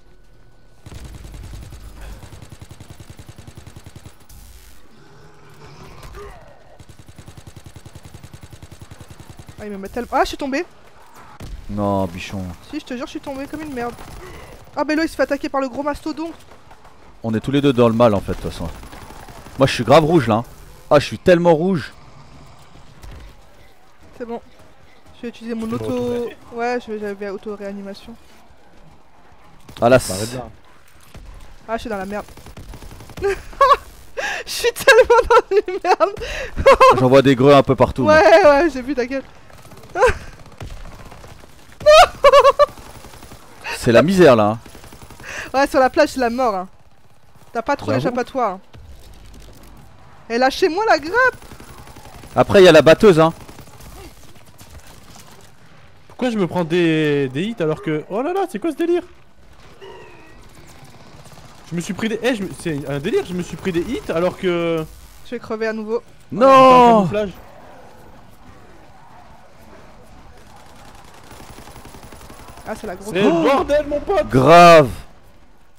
Ah, il me met tellement. Ah, je suis tombé. Non, bichon. Si, je te jure, je suis tombé comme une merde. Ah, Bello il se fait attaquer par le gros mastodon. On est tous les deux dans le mal, en fait, de toute façon. Moi, je suis grave rouge, là. hein. Ah, je suis tellement rouge. C'est bon. Je vais utiliser mon auto. Ouais, je vais- j'avais auto réanimation. Ah, là, c'est. là. Ah, je suis dans la merde. [LAUGHS] Je suis tellement dans une merde. [LAUGHS] J'en vois des greux un peu partout. moi. Ouais, ouais, j'ai vu, t'inquiète. [LAUGHS] C'est la misère, là. hein. Ouais, sur la plage, c'est la mort. Hein. T'as pas trop d'échappatoire. Et lâchez-moi la grappe. Après, il y a la batteuse, hein. Pourquoi je me prends des, des hits alors que. Oh là là, c'est quoi ce délire? Je me suis pris des. Eh, je me- c'est un délire, je me suis pris des hits alors que. Je vais crever à nouveau. Non camouflage. Ah, c'est la grosse. C'est le bordel, mon pote Grave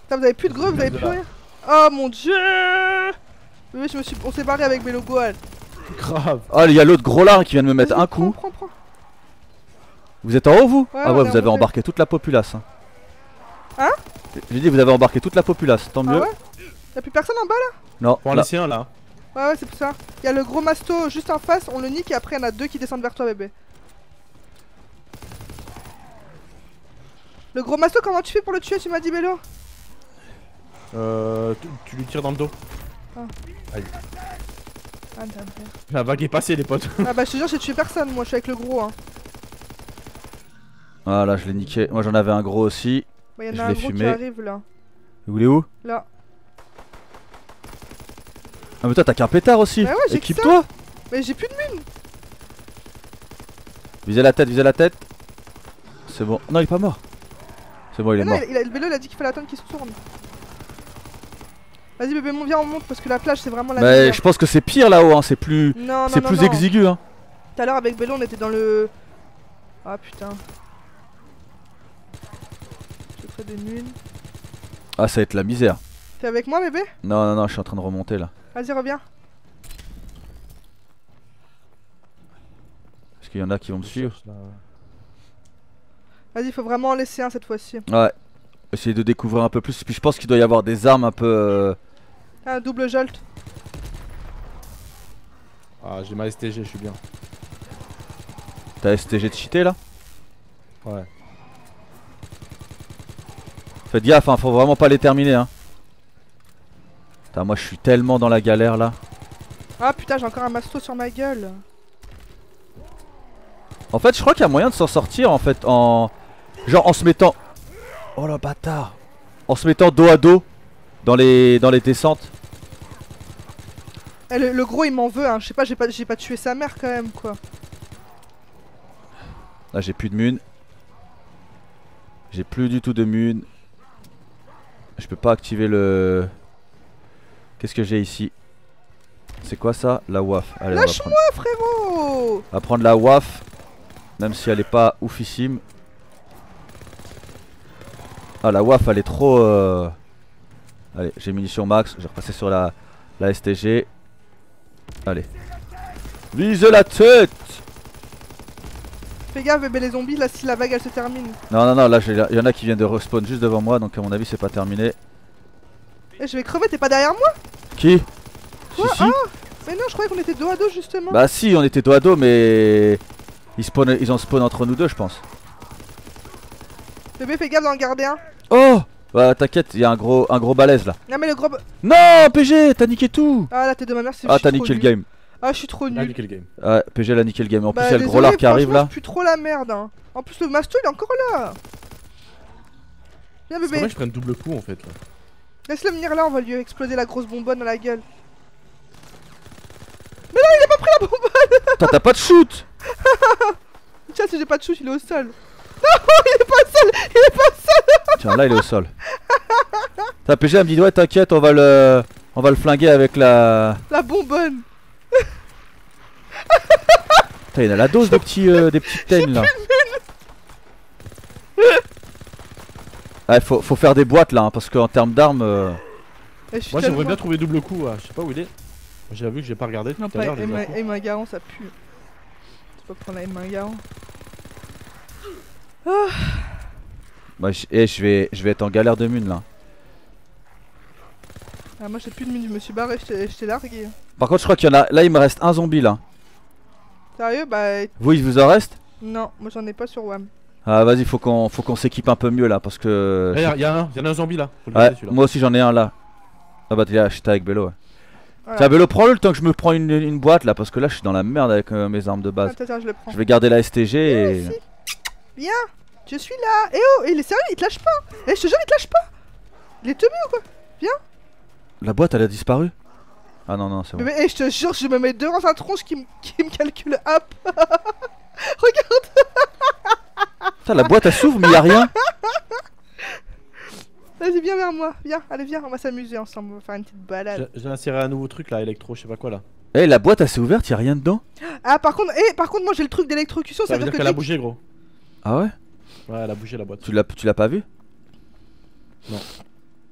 Putain, vous avez plus de greux, vous avez plus rien. Oh mon dieu Oui, je me suis... on s'est barré avec Bello Goal. Grave. Oh, il y a l'autre gros là qui vient de me mettre un coup. Prends, prends, prends. Vous êtes en haut, vous Ouais, Ah on ouais, vous avez embarqué toute la populace. Hein, Hein J'ai dit, vous avez embarqué toute la populace, tant Ah mieux. ouais Y'a plus personne en bas Non, en là. laisser un là. Ouais, ouais, c'est pour ça. Y'a le gros masto juste en face, on le nique et après y'en a deux qui descendent vers toi, bébé. Le gros masto, comment tu fais pour le tuer Tu m'as dit, Bello Euh. Tu, tu lui tires dans le dos. Ah, ta mère. La vague est passée, les potes. ah bah, je te jure, j'ai tué personne, moi, je suis avec le gros. Hein. Voilà, je l'ai niqué. Moi, j'en avais un gros aussi. Bah, y'en Je a un l'ai gros qui fumé. arrive là. Vous voulez où Là. Ah, mais toi, t'as qu'un pétard aussi. Bah ouais, j'ai que Équipe-toi. Mais j'ai plus de mine. Visez la tête, visez la tête. C'est bon. Non, il est pas mort. C'est bon, il est Ah non, mort. il, il a, le Bello, il a dit qu'il fallait attendre qu'il se tourne. Vas-y, bébé, mon viens, on monte parce que la plage, c'est vraiment la Mais je pense que c'est pire là-haut. Hein. C'est plus, Non, non, c'est plus non. exigu. Hein. Tout à l'heure, avec Bello, on était dans le. Ah putain. Je ferai des mines. Ah, ça va être la misère. T'es avec moi, bébé? Non, non, non, je suis en train de remonter là. Vas-y, reviens. Parce qu'il y en a qui vont me suivre? Vas-y, faut vraiment en laisser un cette fois-ci. Ouais. Essayer de découvrir un peu plus. Puis je pense qu'il doit y avoir des armes un peu. Euh, Ah, Un double jolt. Ah, j'ai ma STG, je suis bien. T'as STG de cheaté là? Ouais. Faites gaffe, hein, faut vraiment pas les terminer. Hein. Putain, moi je suis tellement dans la galère là. Ah putain, j'ai encore un masto sur ma gueule. En fait, je crois qu'il y a moyen de s'en sortir en fait en. Genre en se mettant. Oh la bâtard En se mettant dos à dos dans les, dans les descentes. Eh, le, le gros, il m'en veut, hein. Je sais pas, j'ai pas, pas tué sa mère quand même, quoi. Là j'ai plus de mun. J'ai plus du tout de mun. Je peux pas activer le. Qu'est-ce que j'ai ici? C'est quoi ça? La WAF. Prendre, Ah frérot on va prendre la WAF. Même si elle est pas oufissime. Ah, la WAF elle est trop. euh, Allez, j'ai munitions max. Je vais repasser sur la, la STG. Allez. Vise la tête Fais gaffe bébé les zombies là si la vague elle se termine. Non, non, non, là il y en a qui viennent de respawn juste devant moi. Donc à mon avis, c'est pas terminé. Eh je vais crever, t'es pas derrière moi? Qui? Quoi? Si, si. Mais non je croyais qu'on était dos à dos justement. Bah si, on était dos à dos, mais ils, spawn, ils ont spawn entre nous deux, je pense. Bébé fais gaffe d'en garder un. Oh Bah t'inquiète, il y a un gros, un gros balèze là. Non mais le gros... Non, PG, t'as niqué tout Ah là t'es de ma mère c'est Ah, je suis t'as niqué le game. Ah je suis trop Ah, nul. nickel game. Ouais, PG elle a niqué le game. En plus, Bah, il y a le gros lard qui arrive là. je pue trop la merde hein. En plus le masto il est encore là. Viens C'est bébé, vrai que je prenne double coup en fait là. laisse-le venir là, on va lui exploser la grosse bonbonne dans la gueule. Putain, t'as pas de shoot [LAUGHS] Tiens si j'ai pas de chouche il est au sol. [LAUGHS] Il est pas seul Il est pas seul Tiens, là il est au sol. T'as PG elle me dit ouais t'inquiète, on va le, on va le flinguer avec la. La bonbonne Putain, il a la dose des petits, euh, des petites [LAUGHS] taines là. Ouais, faut, faut faire des boîtes là, hein, parce qu'en termes d'armes. euh, Eh, Moi tellement- j'aimerais bien trouver double coup. ah, Je sais pas où il est. J'ai vu que j'ai pas regardé tout Non à pas l'heure. Emma ça pue. Tu peux prendre la Emma Bah, je, eh, je vais, je vais être en galère de mune là. Ah moi j'ai plus de mine, je me suis barré, je t'ai largué. Par contre, je crois qu'il y en a. Là, il me reste un zombie là. Sérieux? Bah Vous, il vous en reste? Non, moi j'en ai pas sur WAM. Ah, vas-y, faut qu'on, faut qu'on s'équipe un peu mieux là, parce que. Y a un, y en a un zombie là. Faut le Ouais, garder, celui-là. moi aussi j'en ai un là. Ah bah t'es j'étais avec ouais. Voilà. Tiens Bélo prends-le le temps que je me prends une, une boîte là parce que là je suis dans la merde avec euh, mes armes de base. Attends, attends, je le prends. Je vais garder la STG et... Viens Je suis là. Eh oh Il est sérieux, il te lâche pas. Eh je te jure, il te lâche pas. Il est teubé ou quoi? La boîte elle a disparu? Ah non non c'est bon. Bébé, eh je te jure, je me mets devant un tronche qui, me- qui me calcule hop [LAUGHS] Regarde. Putain la boîte elle s'ouvre mais y a rien. Vas-y, viens vers moi, viens, allez viens, on va s'amuser ensemble, on va faire une petite balade. J'ai j'ai inséré un nouveau truc là, électro, je sais pas quoi là. Eh la boîte elle s'est ouverte, y a rien dedans? Ah par contre, eh par contre moi j'ai le truc d'électrocution, Ça veut dire que qu'elle a dès- bougé gros. Ah ouais? Ouais, elle a bougé la boîte. Tu l'as, tu l'as pas vu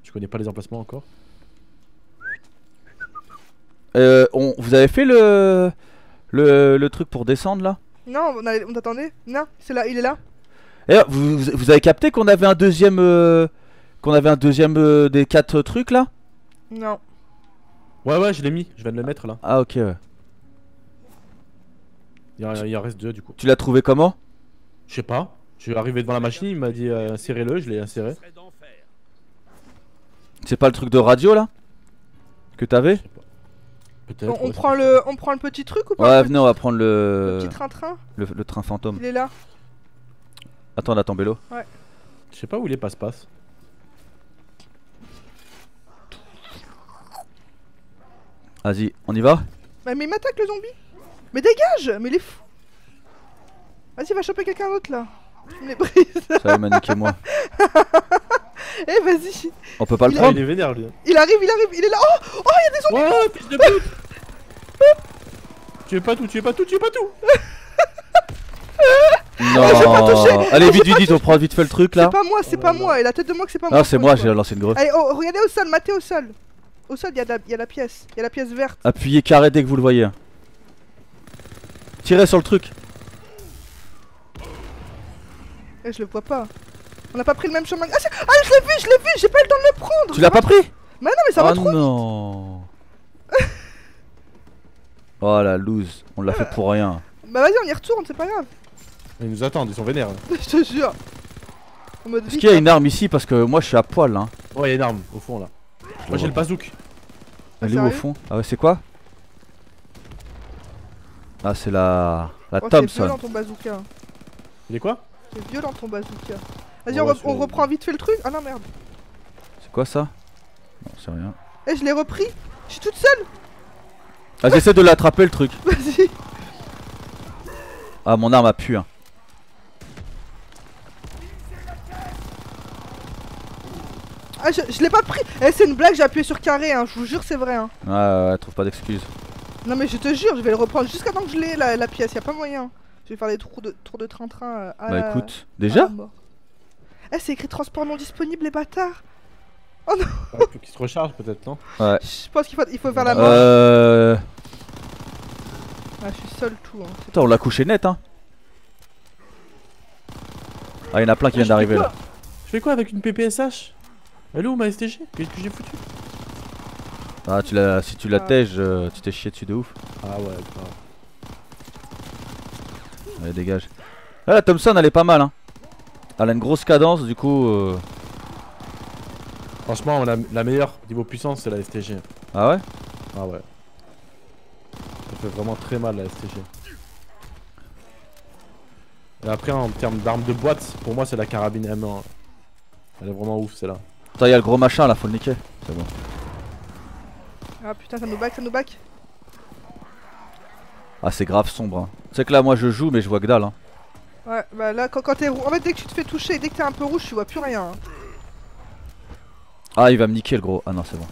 Je connais pas les emplacements encore? euh, on, Vous avez fait le... le... le truc pour descendre là? Non, on, a- on t'attendait Non, c'est là, il est là. Eh vous, vous, vous avez capté qu'on avait un deuxième... euh, Qu'on avait un deuxième euh, des quatre trucs là? Non. Ouais, ouais, je l'ai mis, je viens de le mettre là. Ah ok ouais. Il, y il en reste deux du coup. Tu l'as trouvé comment? Je sais pas. Je suis arrivé devant la machine, il m'a dit euh, insérez-le, je l'ai inséré. C'est pas le truc de radio là Que t'avais? Peut-être. On, on ouais, prend le, on prend le petit truc ou pas Ouais venez on va prendre le... le petit train-train le, le train fantôme. Il est là. Attends on attend Bélo. Je sais pas où il est passe-passe. Vas-y on y va? Bah, mais il m'attaque le zombie Mais dégage Mais il est fou Vas-y, va choper quelqu'un d'autre là Tu me les brises Ça va maniquer-moi. [LAUGHS] Eh, vas-y On peut pas le Il Ah, prendre il est vénère lui. Il arrive, il arrive, il est là Oh Oh, Ouais, fils de pute Tu es pas tout, tu es pas tout, tu es pas tout [LAUGHS] Non touché. Allez vite vite vite on prend vite fait le truc là. C'est pas moi, c'est Oh pas moi Et la tête de moi que c'est pas moi Ah c'est moi j'ai lancé une greffe. Allez, oh, regardez au sol, matez au sol Au sol, il y, a y a la pièce. Il y a la pièce verte. Appuyez carré dès que vous le voyez. Tirez sur le truc. Eh, je le vois pas. On a pas pris le même chemin. Ah, ah, je l'ai vu, je l'ai vu, j'ai pas eu le temps de le prendre. Tu l'as pas pris? Mais non, mais ça va Oh trop. non [LAUGHS] Oh la loose, on l'a fait pour rien. Bah, vas-y, on y retourne, c'est pas grave. Ils nous attendent, ils sont vénères. là. [LAUGHS] je te jure. Est-ce qu'il y a hein. une arme ici? Parce que moi je suis à poil hein. Ouais, il y a une arme au fond là. Moi j'ai le bazook. Elle est où au fond? Ah ouais c'est quoi? Ah c'est la... La Oh, Thompson. violent ton bazooka. Il est quoi? C'est violent ton bazooka. Vas-y, Ouais, on, reprend vite fait le truc. Ah non, merde. C'est quoi ça? Non c'est rien. Eh, je l'ai repris. Je suis toute seule. Ah j'essaie de l'attraper le truc. [LAUGHS] Vas-y. Ah mon arme a pu hein. Ah, je, je l'ai pas pris Eh, c'est une blague, j'ai appuyé sur carré, hein, je vous jure, c'est vrai. Hein. Ouais, ouais, ouais, trouve pas d'excuses. Non, mais je te jure, je vais le reprendre jusqu'à temps que je l'ai, la, la pièce, y a pas moyen. Je vais faire des tours de, tours de train-train euh, à Bah la- écoute, déjà. Eh, c'est écrit transport non disponible, les bâtards Ah, faut qu'il se recharge peut-être, non Ouais. Je pense qu'il faut, il faut faire la mort. Euh. Ah, je suis seul tout. Hein. Putain, on l'a couché net, hein. Ah, y'en a plein qui Ah, viennent d'arriver là. Je fais quoi avec une PPSH Elle est où ma STG Qu'est-ce que j'ai foutu Ah, tu l'as, si tu la Ah. tèges, euh, tu t'es chié dessus de ouf. Ah ouais, grave. Allez, dégage. Ah, la Thompson, elle est pas mal, hein. Elle a une grosse cadence, du coup. euh, Franchement, la, la meilleure niveau puissance, c'est la STG. Ah ouais? Ah ouais. Ça fait vraiment très mal la STG. Et après, en termes d'armes de boîte, pour moi, c'est la carabine M1. Elle est vraiment ouf, celle-là. Attends, y'a le gros machin là, faut le niquer. C'est bon. Ah putain, ça nous back, ça nous back. Ah, c'est grave sombre. Hein. Tu sais que là, moi je joue, mais je vois que dalle. Hein. Ouais, bah là, quand, quand t'es roux. En fait, dès que tu te fais toucher, dès que t'es un peu rouge, tu vois plus rien. hein. Ah, il va me niquer le gros. Ah non, c'est bon.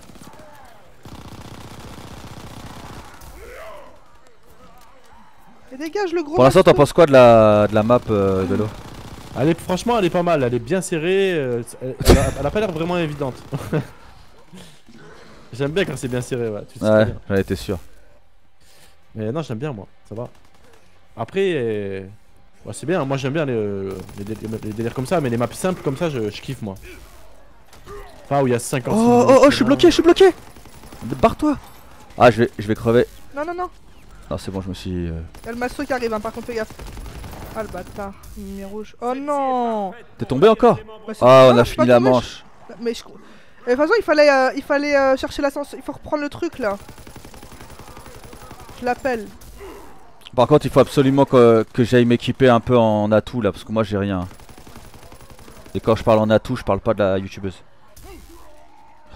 Et dégage le gros. Pour l'instant, t'en penses quoi de la, de la map euh, vélo Elle est, franchement, elle est pas mal. Elle est bien serrée. euh, elle, elle a, elle a pas l'air vraiment évidente. [LAUGHS] j'aime bien quand c'est bien serré, ouais. Tu Ouais, j'en étais sûr. Mais non, j'aime bien, moi. Ça va. Après, euh, ouais, c'est bien. Moi, j'aime bien les, euh, les, dé- les délires comme ça. Mais les maps simples comme ça, je, je kiffe, moi. Pas où il y a 50 Oh, oh, oh, je suis bloqué, je suis bloqué Barre-toi Ah, je vais, je vais crever. Non, non, non. Non, c'est bon, je me suis. euh, Y'a le masto qui arrive, hein, par contre, fais gaffe. Ah le bâtard, il est rouge. Oh non T'es tombé encore Bah, Ah, on a fini la manche. Mais je. Et de toute façon, il fallait, euh, il fallait euh, chercher l'ascenseur. Il faut reprendre le truc là. Je l'appelle. Par contre, il faut absolument que, que j'aille m'équiper un peu en atout là, parce que moi j'ai rien. Et quand je parle en atout, je parle pas de la youtubeuse. [LAUGHS]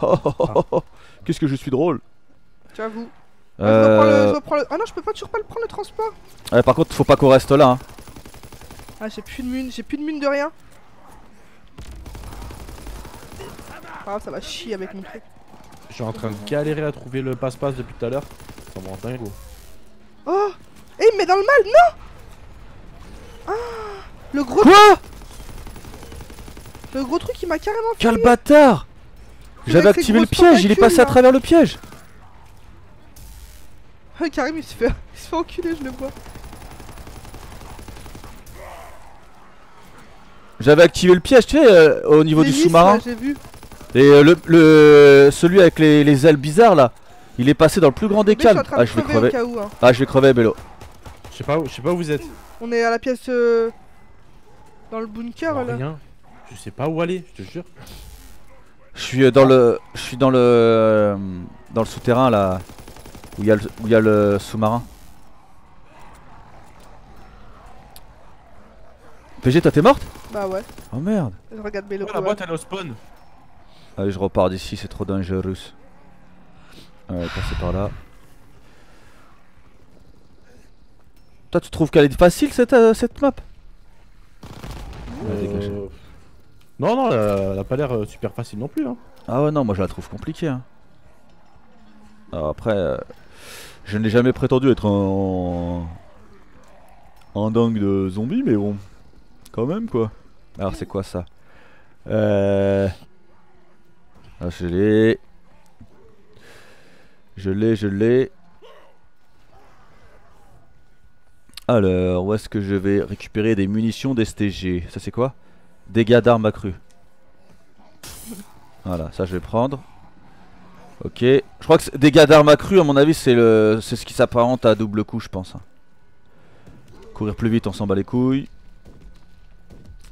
Oh, oh, oh, oh, oh. Qu'est-ce que je suis drôle J'avoue. Ah, euh... reprends le- Ah non, je peux pas toujours pas le prendre le transport. ouais, Par contre, faut pas qu'on reste là. Hein. Ah, j'ai plus de mune, j'ai plus de mune de rien. Ah, ça va chier avec mon truc. Je suis en train de galérer à trouver le passe-passe depuis tout à l'heure. Ça me rend dingue. Oh Et il me met dans le mal, non Ah Le gros, Quoi le gros truc, il m'a carrément. Quel bâtard Il J'avais activé le piège, il est passé à travers le piège. Ah, Karim, il se fait, [LAUGHS] il se fait enculer, je le vois. J'avais activé le piège, tu sais, euh, au niveau du sous-marin. là, J'ai vu. Et euh, le, le celui avec les, les ailes bizarres là, il est passé dans le plus grand des calmes. Ah, je vais crever où. hein. Ah, je vais crever, Bello. Je sais pas, où- je sais pas où vous êtes. On est à la pièce. euh, Dans le bunker Non, là. rien. Je sais pas où aller, je te jure. Je suis euh, dans le je suis dans le euh, dans le souterrain là où il y a le où il y a le sous-marin. PG, toi t'es morte? Bah ouais. Oh merde. Je regarde Bélo. Oh, la boîte elle est au spawn. Allez, je repars d'ici, c'est trop dangereux. Ouais, passer par là. Toi, tu trouves qu'elle est facile cette, euh, cette map? Euh, Non, non, elle, elle a pas l'air euh, super facile non plus. Hein. Ah ouais, non, moi je la trouve compliquée. Hein. Alors après, euh, je n'ai jamais prétendu être un. un dingue de zombie, mais bon, quand même quoi. Alors c'est quoi ça? Euh. Ah, je l'ai. Je l'ai, je l'ai. Alors, où est-ce que je vais récupérer des munitions d'STG Ça c'est quoi? Dégâts d'armes accrus. Voilà, ça je vais prendre. Ok. Je crois que c'est- dégâts d'armes accrus, à mon avis, c'est le, c'est ce qui s'apparente à double coup, je pense. hein. Courir plus vite, on s'en bat les couilles.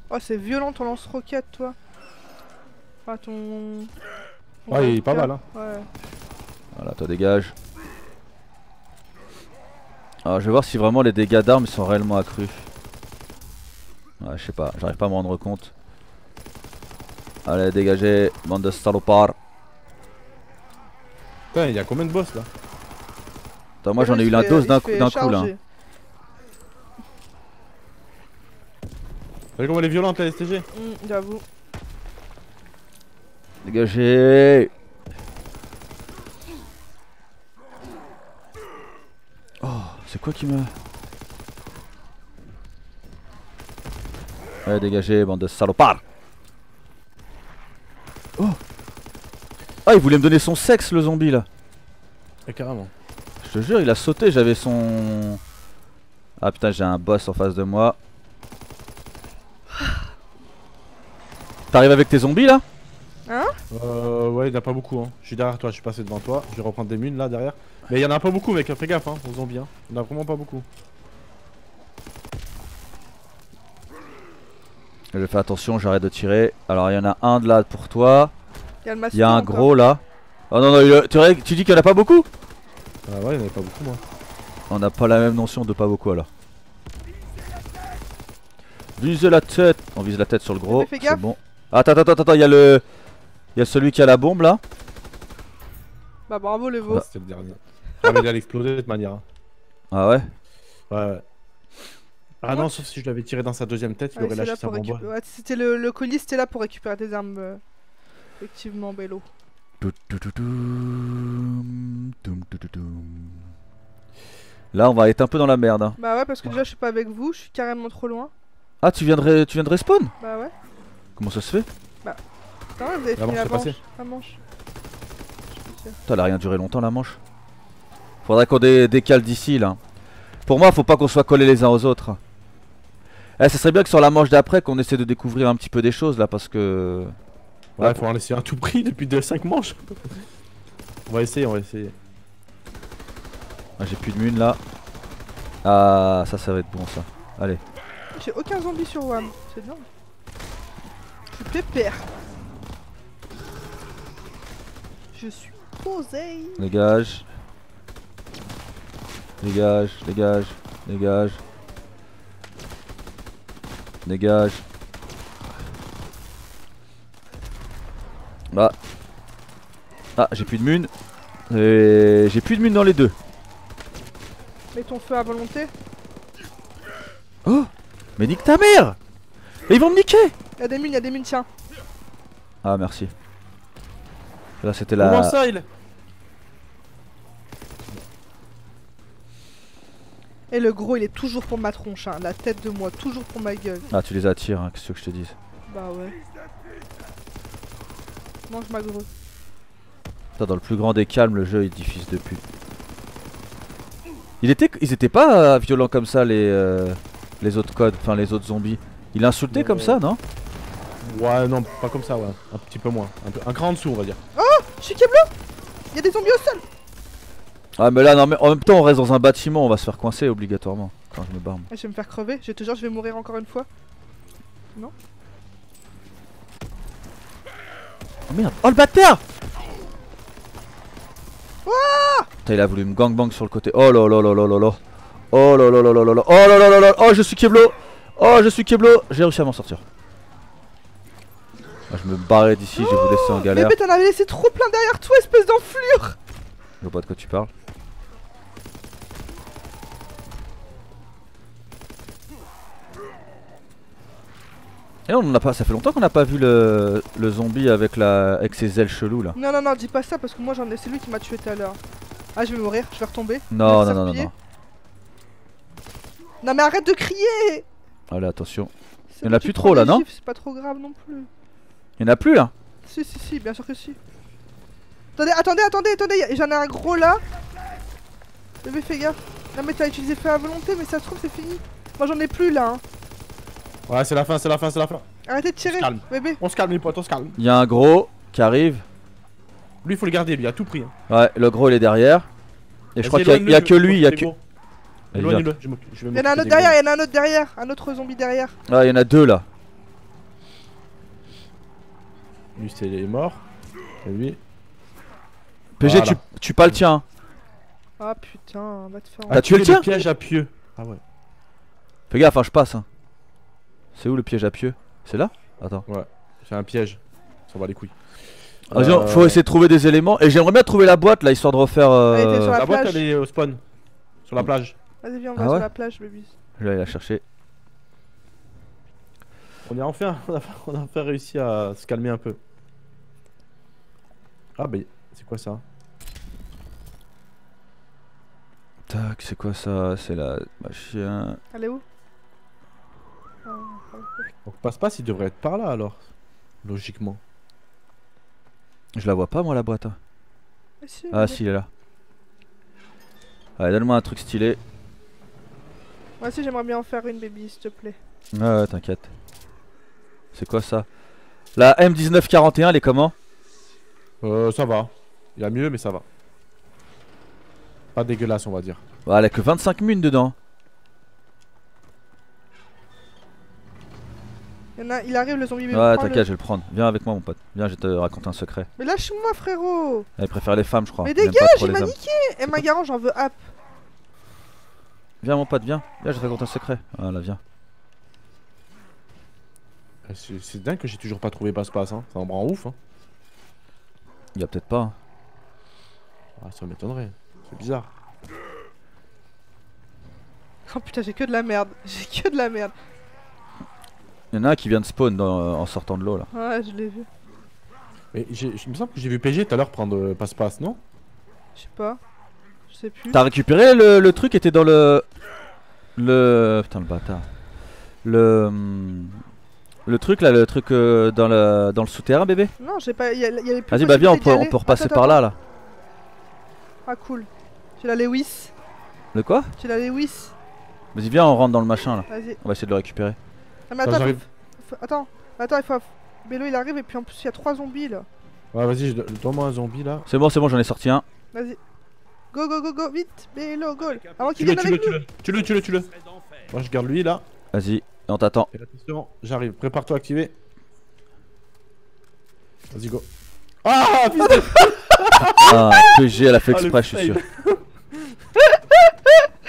Oh, c'est violent ton lance-roquette, toi. Ah, ton. ton Ouais, il est pas mal. Hein. Ouais. Voilà, toi dégage. Alors, je vais voir si vraiment les dégâts d'armes sont réellement accrus. Ouais, je sais pas, j'arrive pas à me rendre compte. Allez, dégagez, bande de salopards. Putain, il y a combien de boss là? Attends, moi j'en ai eu la dose d'un coup, fait d'un coup là. Vous voyez comment elle est violente la STG Hmm, J'avoue. Dégagez Oh, c'est quoi qui me... Ouais, dégagez, bande de salopards Oh Ah, il voulait me donner son sexe, le zombie, là Et carrément. Je te jure, il a sauté, j'avais son... Ah putain, j'ai un boss en face de moi. T'arrives avec tes zombies, là? Euh, ouais, il y en a pas beaucoup. Hein. Je suis derrière toi, je suis passé devant toi. Je vais reprendre des munes là derrière. Mais il y en a pas beaucoup, mec. Fais gaffe, hein, aux zombies. Hein. Il y en a vraiment pas beaucoup. Je fais attention, j'arrête de tirer. Alors, il y en a un de là pour toi. Il y a y un gros là. Oh non, non, il- tu, tu dis qu'il y en a pas beaucoup Ah ouais, il y en avait pas beaucoup, moi. On n'a pas la même notion de pas beaucoup alors. Visez la tête On vise la tête sur le gros. Mais fais C'est bon. Attends, attends, attends, attends, il y a le. Il y a celui qui a la bombe là. Bah bravo le veau. Bah. C'était le dernier. J'avais d'aller exploser de toute manière. hein. Ah ouais Ouais, ouais. Ah non, sauf si je l'avais tiré dans sa deuxième tête, il Ouais, aurait c'est lâché sa bombe. ouais, c'était le, le colis, c'était là pour récupérer des armes. euh, Effectivement, Bello. Là, on va être un peu dans la merde. hein. Bah ouais, parce que déjà je suis pas avec vous, je suis carrément trop loin. Ah, tu viens de, ré- tu viens de respawn Bah ouais. Comment ça se fait? Putain, vous avez La fini manche la. La. Putain, elle a rien duré longtemps la manche. Faudrait qu'on dé- décale d'ici là. Pour moi, faut pas qu'on soit collés les uns aux autres. Eh, ça serait bien que sur la manche d'après, qu'on essaie de découvrir un petit peu des choses là parce que. Ouais, faut en laisser un tout prix depuis 5 manches. on va essayer, on va essayer. Ah, j'ai plus de mune là. Ah, ça, ça va être bon ça. Allez. J'ai aucun zombie sur WAM, c'est dingue. Je suis pépère. Je suis posé. Dégage. Dégage, dégage, dégage. Dégage. Ah. Ah, j'ai plus de mune. Et j'ai plus de mune dans les deux. Mets ton feu à volonté. Oh Mais nique ta mère Et ils vont me niquer Y'a des mines, y'a des mines, tiens. Ah, merci. Là, c'était Comment la. ça, il Et le gros, il est toujours pour ma tronche, hein. La tête de moi, toujours pour ma gueule. Ah, tu les attires, hein, qu'est-ce que je te dise. Bah ouais. Mange ma greu. Putain, dans le plus grand des calmes, le jeu il dit fils de pute. Il était, ils étaient pas euh, violents comme ça les, euh, les autres codes, enfin les autres zombies. Il insultait comme ça, non Ouais, non, pas comme ça, ouais. Un petit peu moins. Un, peu, un cran en dessous, on va dire. Je suis Keblo Y'a des zombies au sol Ah mais là non mais en même temps on reste dans un bâtiment, on va se faire coincer obligatoirement. Quand je me barre. Ah, Je vais me faire crever, je te jure, je vais mourir encore une fois. Oh merde Oh le bâtard Putain il a voulu me gangbang sur le côté. Oh là là là là là là Oh là là là là là là Oh là là là là Oh je suis Keblo Oh je suis Keblo J'ai réussi à m'en sortir. Je me barrais d'ici, je vais vous laisser en galère. Bébé, t'en avais laissé trop plein derrière toi, espèce d'enflure Je vois pas de quoi tu parles? Et on en a pas, ça fait longtemps qu'on n'a pas vu le, le zombie avec la avec ses ailes cheloues là. Non, non, non, dis pas ça parce que moi j'en ai. C'est lui qui m'a tué tout à l'heure. Ah, je vais mourir, je vais retomber. Non Je non non non non. Non, mais arrête de crier Allez attention. Il y en a plus trop, là, non? C'est pas trop grave non plus. Il y en a plus là. Si, si, si, bien sûr que si. Attendez, attendez, attendez, attendez, y j'en ai un gros là. Bébé, fais gaffe. Non, mais t'as utilisé feu à volonté, mais ça se trouve, c'est fini. Moi j'en ai plus là. Hein. Ouais, c'est la fin, c'est la fin, c'est la fin. Arrêtez de On tirer, se calme. bébé. On se calme, les potes, on se calme. Il y a un gros qui arrive. Lui, il faut le garder, lui, à tout prix. hein. Ouais, le gros il est derrière. Et je crois qu'il y a- il y, que lui, il y a que. je je vais Y'en a un autre derrière, gros. y'en a un autre derrière. Un autre zombie derrière. Ah, il y en a deux là. Lui, c'est il est mort. Et lui. PG, Voilà. tu, tu pas le tien. hein. Ah putain, va te faire. T'as tué le tien piège à pieux. Ah ouais. Fais gaffe, hein, je passe. hein. C'est où le piège à pieux? C'est là? Attends. C'est un piège. Ça va les couilles. Vas-y, Euh, faut essayer de trouver des éléments. Et j'aimerais bien trouver la boîte là, histoire de refaire. Euh... sur la La boîte, elle est au spawn. Sur la plage. Vas-y, viens, on Ah va ouais sur la plage, bébé. Je vais aller la chercher. On, est enfin, [LAUGHS] on, a, on a enfin réussi à se calmer un peu. Ah, bah, c'est quoi ça? Tac, c'est quoi ça? C'est la machin. Elle est où? Ah, Donc, passe-passe, il devrait être par là alors. Logiquement. Je la vois pas moi la boîte. hein. Ah, si, Ah elle est- si, il est là. Allez, donne-moi un truc stylé. Moi aussi, j'aimerais bien en faire une, baby, s'il te plaît. Ouais, ouais, t'inquiète. C'est quoi ça? La M1941, elle est comment? Euh, ça va. Il y a mieux, mais ça va. Pas dégueulasse, on va dire. Bah, Elle a que 25 mines dedans. Il, y en a, il arrive, le zombie. mais Ouais, t'inquiète, je vais le prendre. Viens avec moi, mon pote. Viens, je vais te raconter un secret. Mais lâche-moi, frérot Elle préfère les femmes, je crois. Mais dégage, il m'a niqué Eh, ma garant, j'en veux app Viens, mon pote, viens. Viens, je te raconte un secret. Voilà, viens. C'est c'est dingue que j'ai toujours pas trouvé passe-passe. Hein. Ça me rend ouf. Hein. Il y a peut-être pas. hein. Ah, ça m'étonnerait. C'est bizarre. Oh putain, j'ai que de la merde. [LAUGHS] J'ai que de la merde. Il y en a un qui vient de spawn dans- en sortant de l'eau là. Ouais, je l'ai vu. Mais j'ai- il me semble que j'ai vu PG tout à l'heure prendre euh, passe-passe, non? Je sais pas. Je sais plus. T'as récupéré le, le truc qui était dans le. Le. Putain, le bâtard. Le. Le truc là, le truc euh, dans le, dans le souterrain, bébé? Non, j'ai pas. Il y, a- y avait plus Vas-y, bah viens, on peut, on peut repasser Attends, par là là. Ah, cool. J'ai la Lewis? Le quoi? J'ai la Lewis? Vas-y, viens, on rentre dans le machin là. Vas-y. On va essayer de le récupérer. Ah, mais Attends, attends, j'arrive. attends. Attends, il faut. Bélo, il arrive et puis en plus, il y a trois zombies là. Ouais, vas-y, je- donne-moi un zombie là. C'est bon, c'est bon, j'en ai sorti un. Vas-y. Go, go, go, go, vite. Bélo, go. Avant qu'il vienne avec nous. tue-le. Tue-le, tue-le, tue-le. Moi, je garde lui là. Vas-y, et on t'attend. J'arrive. Prépare-toi à activer. Vas-y, go. Ah, putain [LAUGHS] Ah, PG, elle a fait Ah, exprès, je suis sûr.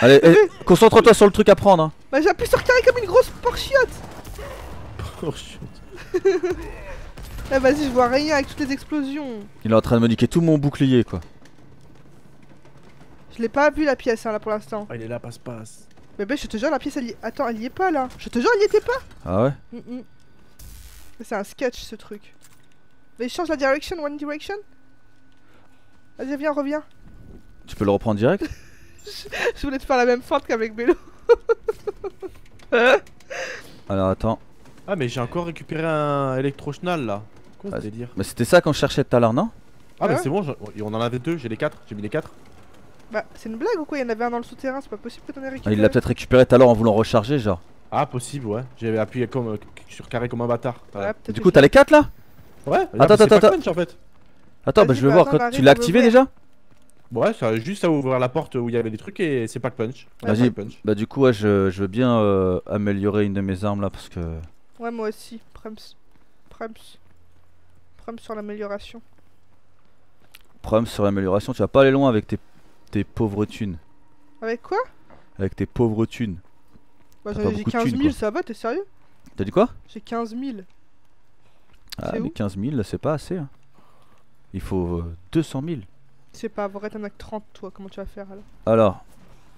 Allez, eh, concentre-toi sur le truc à prendre. Hein. Bah, j'appuie sur carré comme une grosse porchiotte. Oh, shit. [LAUGHS] Eh, vas-y, je vois rien avec toutes les explosions. Il est en train de me niquer tout mon bouclier quoi. Je l'ai pas vu la pièce hein, là pour l'instant. Ah, il est là, passe-passe. Bébé, je te jure, la pièce elle y... Attends, elle y est pas là. Je te jure, elle y était pas. Ah ouais Mm, mm. C'est un sketch ce truc. Mais il change la direction, one direction Vas-y, viens, reviens. Tu peux le reprendre direct? [LAUGHS] Je voulais te faire la même feinte qu'avec Bélo. [LAUGHS] Alors attends. Ah, mais j'ai encore récupéré un électro-chenal là. Quoi ce Vas-y. délire Mais c'était ça qu'on cherchait tout à l'heure, non? Ah, mais c'est bon, on en avait deux, j'ai les quatre. J'ai mis les quatre. Bah, c'est une blague ou quoi Il y en avait un dans le souterrain, c'est pas possible que t'en aies Ah, récupéré. Il l'a peut-être récupéré tout à l'heure en voulant recharger, genre. Ah, possible, ouais. J'avais appuyé comme, euh, sur carré comme un bâtard. Ouais, Ouais, peut-être Du coup, t'as les 4 là ouais Attends, attends, pas attends. punch, en fait. Attends, bah je veux bah, voir. attends, Quand... j'arrive, Tu l'as activé déjà Ouais, ça a juste à ouvrir la porte où il y avait des trucs et c'est pas punch. Vas-y. Bah du coup, ouais, je, je veux bien euh, améliorer une de mes armes là parce que... Ouais, moi aussi. Prems. Prems. Prems sur l'amélioration. Problème sur l'amélioration, tu vas pas aller loin avec tes, tes pauvres thunes. Avec quoi? Avec tes pauvres thunes. Bah, T'as pas j'ai beaucoup de 15 000, thunes, ça va, t'es sérieux? T'as dit quoi? J'ai 15 000. Ah C'est mais où? 15 000 là, c'est pas assez. hein. Il faut euh, 200 000. C'est pas vrai, t'en as que 30 toi, comment tu vas faire alors? Alors,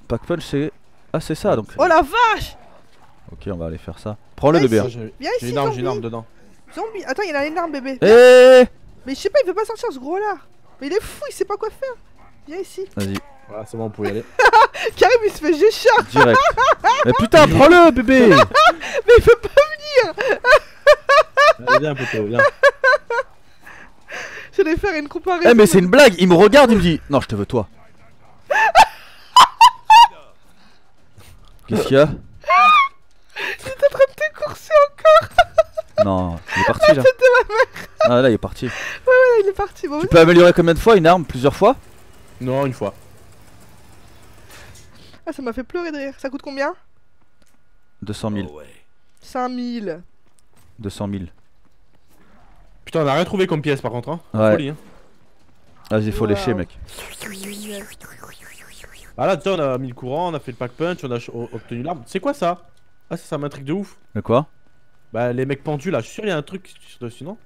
pack punch c'est... Ah c'est ça donc... Oh la vache Ok, on va aller faire ça. Prends-le bébé. Hein. J'ai Viens j'ai ici, une arme, j'ai une zombie arme dedans. Zombie Attends, il a une arme bébé. Eh Mais je sais pas, il veut pas sortir ce gros là. Mais il est fou, il sait pas quoi faire. Viens ici. Vas-y, Voilà, c'est bon, on peut y aller. [LAUGHS] Karim il se fait géchard, direct. [LAUGHS] Mais putain, prends-le bébé [LAUGHS] mais il veut pas. Allez, viens, poteau, viens. J'allais faire une comparaison. Eh mais c'est une blague, il me regarde, il me dit Non je te veux toi Qu'est-ce qu'il y a? T'es en train de t'écourser encore. Non, il est parti là Ah là il est parti Ah, il est parti. Bon, Tu peux améliorer combien de fois une arme? Plusieurs fois? Non, une fois. Ah, ça m'a fait pleurer de rire. Ça coûte combien? 200 000 5000. 200 000 Putain, on a rien trouvé comme pièce par contre. Hein. Ouais. Folie, hein. Vas-y faut Wow. lécher mec. Ah là, déjà, on a mis le courant, on a fait le pack punch, on a obtenu l'arme. C'est quoi ça? Ah, ça, ça m'intrigue de ouf. Mais quoi? Bah, les mecs pendus là, je suis sûr, il y a un truc dessus, non?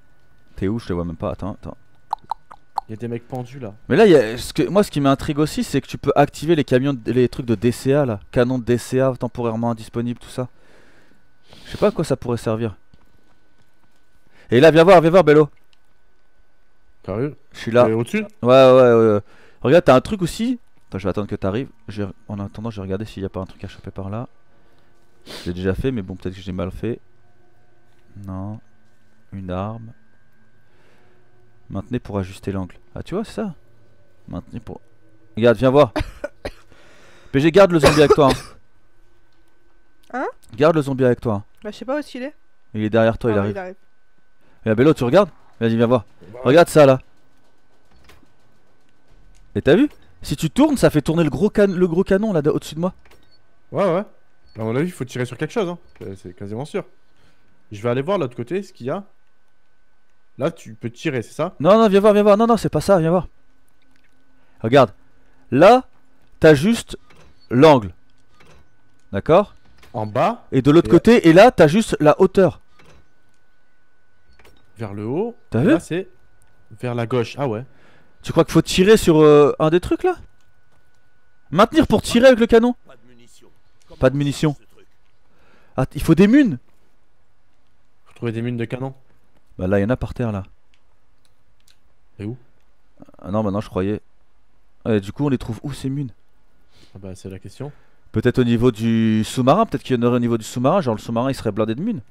T'es où? Je te vois même pas, attends, attends Il y a des mecs pendus là. Mais là, il y a- ce que, moi ce qui m'intrigue aussi c'est que tu peux activer les camions, de- les trucs de DCA là Canon de DCA temporairement indisponible, tout ça Je sais pas à quoi ça pourrait servir Et là viens voir, viens voir Bello Sérieux? Je suis là. Au-dessus? Ouais, ouais, ouais. Regarde, t'as un truc aussi. Attends, je vais attendre que t'arrives. En attendant, je vais regarder s'il y a pas un truc à choper par là. J'ai déjà fait, mais bon, peut-être que j'ai mal fait. Non. Une arme. Maintenez pour ajuster l'angle. Ah, tu vois, c'est ça Maintenez pour. Regarde, viens voir. [LAUGHS] PG, garde le zombie avec toi. Hein, Hein? Garde le zombie avec toi. hein. Bah, je sais pas où est-ce qu'il est. Il est derrière toi, il Ah, arrive. il arrive. Et la Bello, tu regardes? Vas-y, viens voir. Regarde ça là. Et t'as vu? Si tu tournes, ça fait tourner le gros, can- le gros canon là au-dessus de moi. Ouais, ouais. À mon avis, il faut tirer sur quelque chose, hein. C'est quasiment sûr. Je vais aller voir l'autre côté, ce qu'il y a. Là, tu peux tirer, c'est ça? Non, non, viens voir, viens voir. Non, non, c'est pas ça, viens voir. Regarde. Là, t'as juste l'angle. D'accord? En bas, Et de l'autre Et- côté, et là, t'as juste la hauteur. vers le haut. T'as vu? Là, c'est vers la gauche. Ah ouais. Tu crois qu'il faut tirer sur euh, un des trucs là? Maintenir pour tirer avec le canon? Pas de munitions. Pas de munitions. Ah, il faut des munes Faut trouver des mines de canon. Bah là, il y en a par terre là. Et où? Ah non, maintenant je croyais. Ouais, du coup, on les trouve où ces munes? Ah bah, c'est la question. Peut-être au niveau du sous-marin, peut-être qu'il y en aurait au niveau du sous-marin, genre le sous-marin il serait blindé de munes.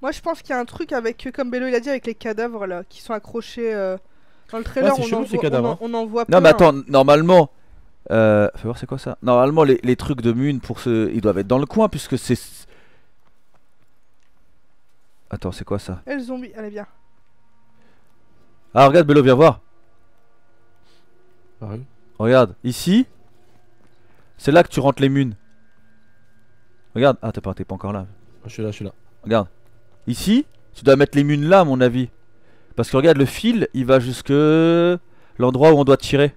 Moi, je pense qu'il y a un truc avec, euh, comme Bello il a dit, avec les cadavres là, qui sont accrochés euh, dans le trailer. on, chelou, en ces voit, cadavres, on, en, hein. on en voit Non mais attends, normalement, euh, fais voir c'est quoi ça? Normalement les, les trucs de munes pour ce, ils doivent être dans le coin puisque c'est. Attends, c'est quoi ça Et le zombie, allez bien. Ah regarde Bello, viens voir. Ah oui. Regarde, ici, c'est là que tu rentres les munes. Regarde, ah t'es pas, t'es pas encore là. Ah, je suis là, je suis là. Regarde, ici, tu dois mettre les munes là à mon avis. Parce que regarde, le fil, il va jusque l'endroit où on doit tirer.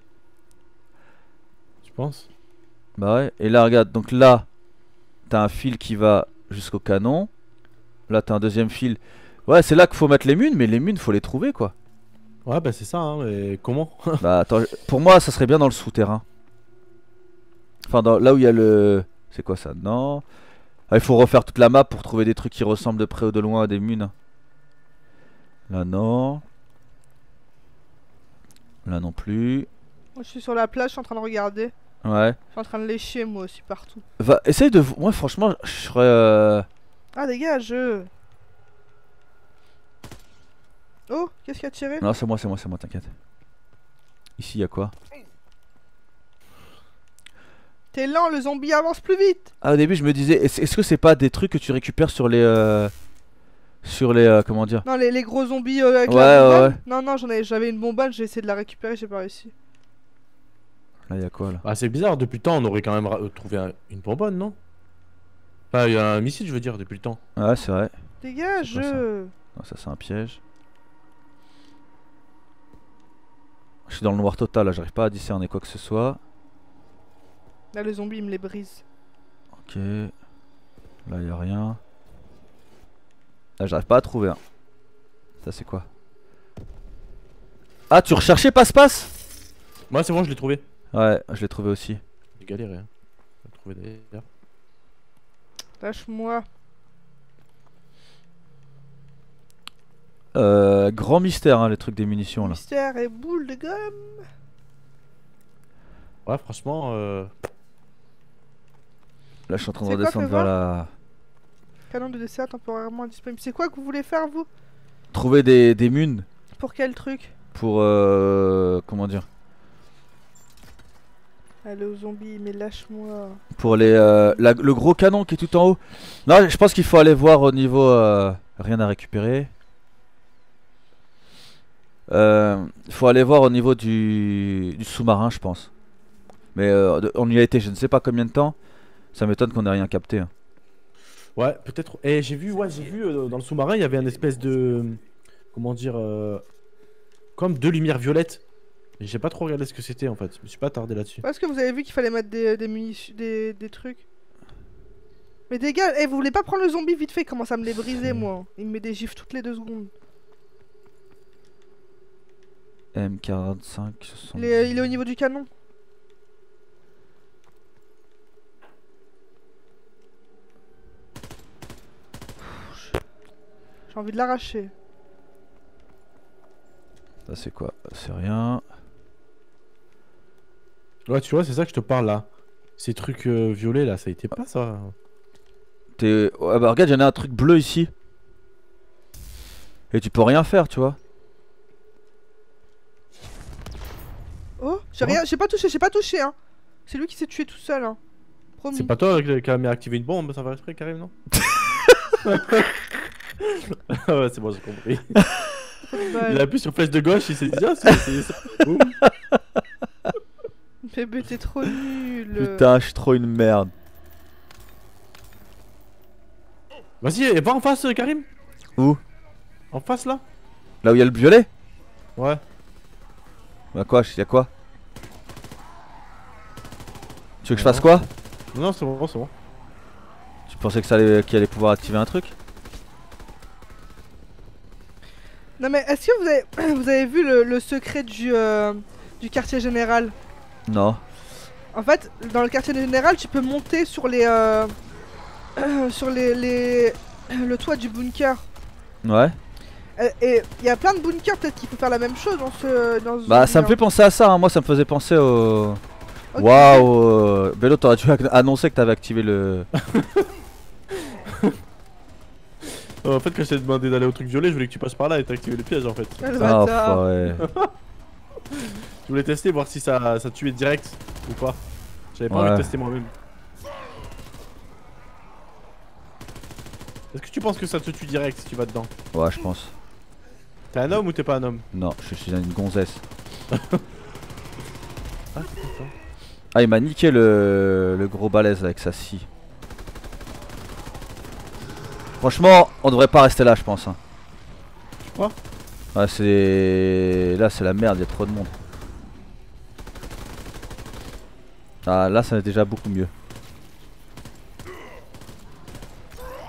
Tu penses? Bah ouais, et là regarde, donc là, t'as un fil qui va jusqu'au canon. Là, t'as un deuxième fil. Ouais, c'est là qu'il faut mettre les munes, mais les munes, faut les trouver quoi. Ouais, bah c'est ça, hein, mais comment [LAUGHS] bah attends, pour moi, ça serait bien dans le souterrain. Enfin, dans, là où il y a le. C'est quoi ça? Non. Ah, il faut refaire toute la map pour trouver des trucs qui ressemblent de près ou de loin à des munes. Là, non. Là non plus. Moi, je suis sur la plage, je suis en train de regarder. Ouais. Je suis en train de lécher moi aussi partout. Va, essaye de. Moi, franchement, je serais. euh, Ah, dégage euh. Oh, qu'est-ce qu'il a tiré? Non, c'est moi, c'est moi, c'est moi, t'inquiète. Ici, il y a quoi? T'es lent, le zombie avance plus vite Ah, au début, je me disais, est-ce est-ce que c'est pas des trucs que tu récupères sur les. euh, Sur les. euh, comment dire? Non, les, les gros zombies euh, avec Ouais, la ouais, ouais. Non, non, j'en ai- j'avais une bombane, j'ai essayé de la récupérer, j'ai pas réussi. Là, il y a quoi là? Bah c'est bizarre, depuis le temps, on aurait quand même trouvé un- une bonbonne, non? Enfin, il y a un missile, je veux dire, depuis le temps. Ouais, c'est vrai. Dégage ça euh. Non, ça, c'est un piège. Je suis dans le noir total, là, j'arrive pas à discerner quoi que ce soit. Là, le zombie, il me les brise. Ok. Là, il y a rien. Là, j'arrive pas à trouver. hein. Ça, c'est quoi? Ah, tu recherchais passe-passe? Moi, c'est bon, je l'ai trouvé. Ouais, je l'ai trouvé aussi. J'ai galéré, hein. Je l'ai trouvé d'ailleurs. Lâche-moi. Euh, grand mystère, hein, les trucs des munitions là. Mystère et boule de gomme. Ouais, franchement, euh... Là, je suis en train de redescendre vers la. Canon de dessert temporairement disponible. C'est quoi que vous voulez faire, vous? Trouver des, des munes Pour quel truc? Pour. Euh, comment dire? Allez, au zombie, mais lâche-moi. Pour les, euh, la- le gros canon qui est tout en haut. Non, je pense qu'il faut aller voir au niveau. euh, rien à récupérer. Euh, faut aller voir au niveau du, du sous-marin, je pense. Mais euh, on y a été, je ne sais pas combien de temps. Ça m'étonne qu'on ait rien capté. hein. Ouais, peut-être. Et j'ai vu, ouais, j'ai vu euh, dans le sous-marin, il y avait un espèce de. Comment dire euh, Comme deux lumières violettes. J'ai pas trop regardé ce que c'était en fait. Je me suis pas attardé là-dessus. Est-ce que vous avez vu qu'il fallait mettre des, des munitions, des, des trucs Mais dégage, eh, vous voulez pas prendre le zombie vite fait? Il commence à me les briser, moi. Il me met des gifs toutes les deux secondes. M45, ce sont- Il est, il est au niveau du canon. J'ai envie de l'arracher. Ça c'est quoi? C'est rien. Ouais, tu vois, c'est ça que je te parle là. Ces trucs euh, violets là, ça a été pas ça. T'es. Ouais, bah regarde, y'en a un truc bleu ici. Et tu peux rien faire, tu vois. Oh, j'ai rien, j'ai pas touché, j'ai pas touché, hein. C'est lui qui s'est tué tout seul, hein. Promis. C'est pas toi qui qui a activé une bombe, ça va exprès, Karim, non? [LAUGHS] Ah Ouais, c'est bon, j'ai compris. Il a appuyé sur flèche de gauche, il s'est dit, ah, c'est- c'est ça. Bébé, t'es trop nul. Putain, je suis trop une merde. Vas-y, et va en face, Karim. Où? En face là Là où il y a le violet? Ouais. Bah quoi Y'a quoi? Tu veux que je fasse quoi? Non, non, c'est bon, c'est bon. Tu pensais que ça allait, qu'il allait pouvoir activer un truc? Non mais est-ce que vous avez, [CLEARS THROAT] vous avez vu le, le secret du, euh, du quartier général? Non. En fait, dans le quartier général, tu peux monter sur les, euh, [CLEARS THROAT] sur les, les, [CLEARS THROAT] le toit du bunker. Ouais. Et il y a plein de bunkers, peut-être qu'il faut faire la même chose dans ce, dans ce Bah ça me fait penser à ça, hein. moi ça me faisait penser au... Waouh euh, Bello t'aurais dû [LAUGHS] annoncer que t'avais activé le... [LAUGHS] En fait, quand je t'ai demandé d'aller au truc violet, je voulais que tu passes par là et t'as activé le piège en fait. Ah, [LAUGHS] Ah. Je voulais tester, voir si ça, ça tuait direct ou pas. J'avais pas Ouais. envie de tester moi-même. Est-ce que tu penses que ça te tue direct si tu vas dedans? Ouais je pense. T'es un homme ou t'es pas un homme? Non, je suis une gonzesse. [LAUGHS] Ah. Ah il m'a niqué le, le gros balèze avec sa scie. Franchement, on devrait pas rester là je pense. Hein. Tu crois Ouais c'est... Là c'est la merde, il y a trop de monde. Ah là ça est déjà beaucoup mieux.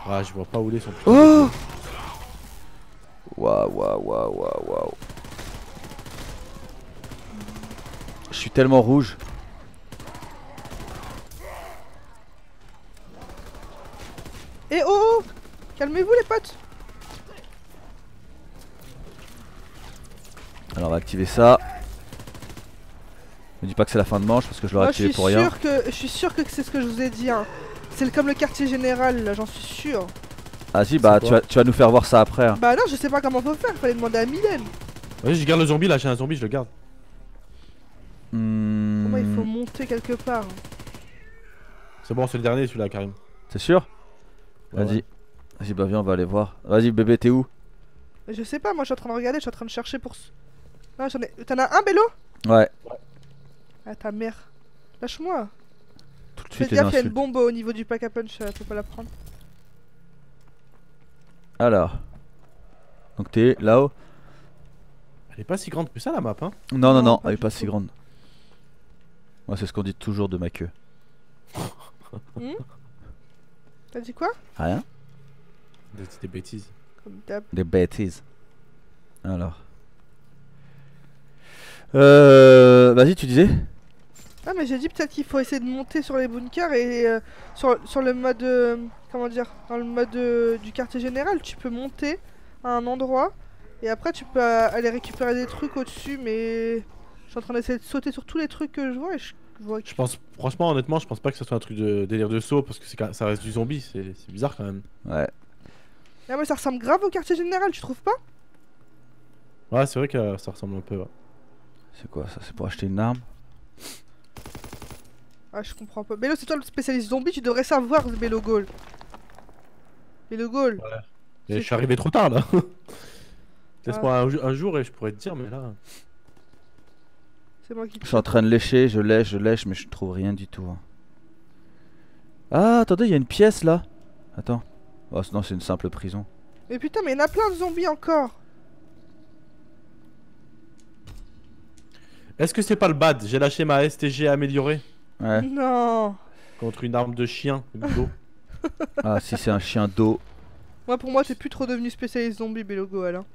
Ah, je vois pas où les sont. Oh Waouh waouh waouh waouh waouh. Je suis tellement rouge. Et oh, oh Calmez-vous les potes Alors on va activer ça. Me dis pas que c'est la fin de manche parce que je l'aurais activé suis pour rien. sûr que je suis sûr que c'est ce que je vous ai dit. Hein. C'est comme le quartier général, là, j'en suis sûr. Vas-y bah C'est tu vas, tu vas nous faire voir ça après. hein. Bah non, je sais pas comment faut faire, fallait demander à Mylène. Vas-y, je garde le zombie là, j'ai un zombie, je le garde. Hmm, moi, il faut monter quelque part. C'est bon, c'est le dernier celui-là, Karim. C'est sûr Ouais, Vas-y. ouais. Vas-y bah viens on va aller voir. Vas-y bébé t'es où Je sais pas, moi je suis en train de regarder, je suis en train de chercher pour. ce- Non, j'en ai. T'en as un, Bélo Ouais. Ah, ta mère. Lâche-moi. Tout de Fais suite gaffe, il y a une bombe au niveau du pack à punch, euh, faut pas la prendre. Alors. Donc t'es là-haut Elle est pas si grande que ça la map, hein. Non non Non, non, pas elle est pas tout. si grande. Moi c'est ce qu'on dit toujours de ma queue. [LAUGHS] T'as dit quoi? Rien Des, des bêtises. Comme d'hab. Des bêtises. Alors. Euh. Vas-y, tu disais? Ah, mais j'ai dit peut-être qu'il faut essayer de monter sur les bunkers et euh, sur, sur le mode. euh, comment dire Dans le mode euh, du quartier général, tu peux monter à un endroit et après tu peux aller récupérer des trucs au-dessus, mais. Je suis en train d'essayer de sauter sur tous les trucs que je vois et je vois que. Je pense, franchement, honnêtement, je pense pas que ce soit un truc de délire de saut parce que ça reste du zombie, c'est c'est bizarre quand même. Ouais. Ah, mais ça ressemble grave au quartier général, tu trouves pas? Ouais, c'est vrai que ça ressemble un peu. ouais. C'est quoi ça C'est pour acheter une arme? Ah, je comprends pas. Bélo, c'est toi le spécialiste zombie, tu devrais savoir ce Bélo Gaulle. Bélo Gaulle. Et C'est je suis arrivé trop tard là. Ah. Laisse-moi un jour et je pourrais te dire, mais là. C'est moi qui. Je suis en train de lécher, je lèche, je lèche, mais je trouve rien du tout. hein. Ah, attendez, il y a une pièce là. Attends. Oh, non, c'est une simple prison. Mais putain, mais il y en a plein de zombies encore. Est-ce que c'est pas le bad? J'ai lâché ma STG améliorée Ouais. Non. contre une arme de chien d'eau. [LAUGHS] Ah, si c'est un chien d'eau. Moi, pour moi, t'es plus trop devenu spécialiste zombie, Bélo Gaulle. Hein.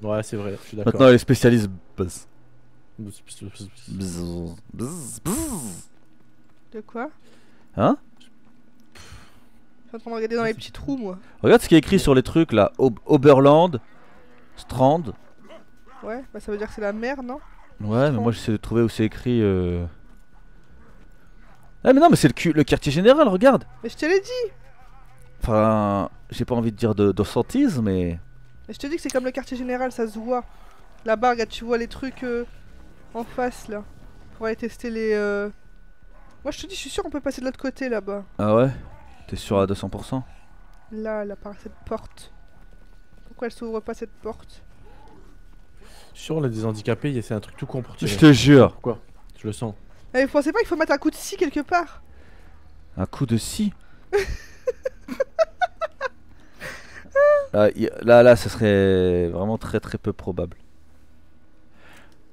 Ouais, c'est vrai, je suis Maintenant, d'accord. elle est spécialiste. Buzz. Buzz, buzz. De quoi? Hein? Je suis en train de regarder dans les petits trous, moi. Regarde ce qui est écrit sur les trucs là. Ob- Oberland, Strand. Ouais, bah ça veut dire que c'est la mer, non? Ouais, mais moi j'essaie de trouver où c'est écrit. Euh... Ah, mais non, mais c'est le, le quartier général, regarde. Mais je te l'ai dit Enfin, j'ai pas envie de dire de d'ossentisme, mais. Mais je te dis que c'est comme le quartier général, ça se voit. Là-bas, regarde, tu vois les trucs euh, en face, là. Pour aller tester les... euh, Moi, je te dis, je suis sûr qu'on peut passer de l'autre côté, là-bas. Ah ouais? T'es sûr à 200% Là, là, par cette porte. Pourquoi elle s'ouvre pas, cette porte? Sur les des handicapés, c'est un truc tout con pour tirer. Je te jure. Pourquoi Je le sens. Eh, vous pensez pas qu'il faut mettre un coup de scie quelque part Un coup de scie [LAUGHS] là, là, là, ce serait vraiment très très peu probable.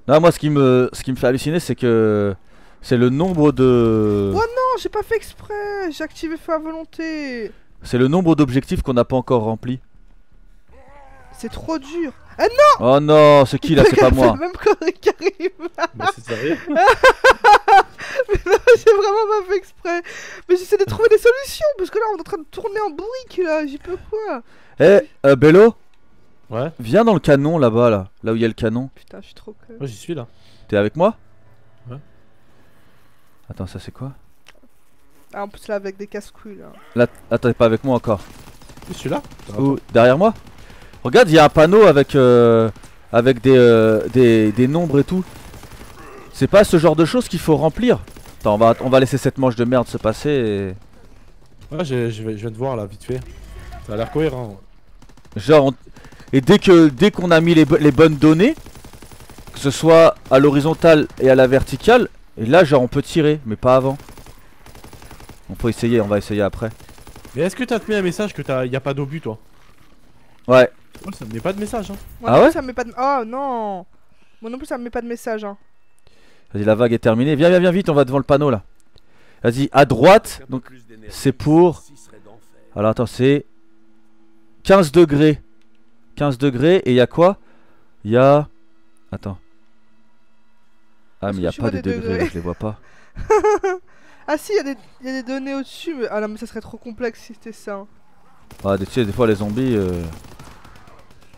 Non, moi, ce qui me, ce qui me fait halluciner, c'est que c'est le nombre de, Ouais. Non, j'ai pas fait exprès J'ai activé feu à volonté c'est le nombre d'objectifs qu'on n'a pas encore remplis. C'est trop dur Oh non, c'est qui là C'est pas [LAUGHS] moi. Même qui arrive [LAUGHS] Mais c'est sérieux J'ai vraiment pas fait exprès Mais j'essaie de trouver des solutions Parce que là, on est en train de tourner en brique, là J'y peux quoi Eh, euh, Bello, Ouais, viens dans le canon là-bas, là, là où il y a le canon. Putain, je suis trop con. moi j'y suis là. T'es avec moi Ouais. Attends, ça c'est quoi Ah, en plus, là, avec des casse-couilles, là. Là, attends, t'es pas avec moi encore. Je suis là Où Derrière moi Regarde, il y a un panneau avec euh, avec des, euh, des des nombres et tout. C'est pas ce genre de choses qu'il faut remplir. Attends, on va on va laisser cette manche de merde se passer. Et... Ouais, je, je vais- je viens de voir là, vite fait. Ça a l'air cohérent. Genre, on- et dès que dès qu'on a mis les, les bonnes données, que ce soit à l'horizontale et à la verticale, et là, genre, on peut tirer, mais pas avant. On peut essayer, on va essayer après. Mais est-ce que t'as te mis un message que t'as y a pas d'obus toi? Ouais. Moi ça me met pas de message hein. Moi Ah non ouais ça me met pas de... Oh, non Moi non plus, ça me met pas de message, hein. Vas-y, la vague est terminée. Viens, viens, viens vite, on va devant le panneau là. Vas-y, à droite. Donc, c'est pour. Alors, attends, c'est 15 degrés. 15 degrés, et il y a quoi? Il y a. Attends. Ah, mais il que y a pas des degrés, degrés là, je les vois pas. [LAUGHS] Ah si, il y, a des- y a des données au-dessus, mais... Ah non, mais ça serait trop complexe si c'était ça. hein. Ah, des- tu sais, des fois, les zombies. euh,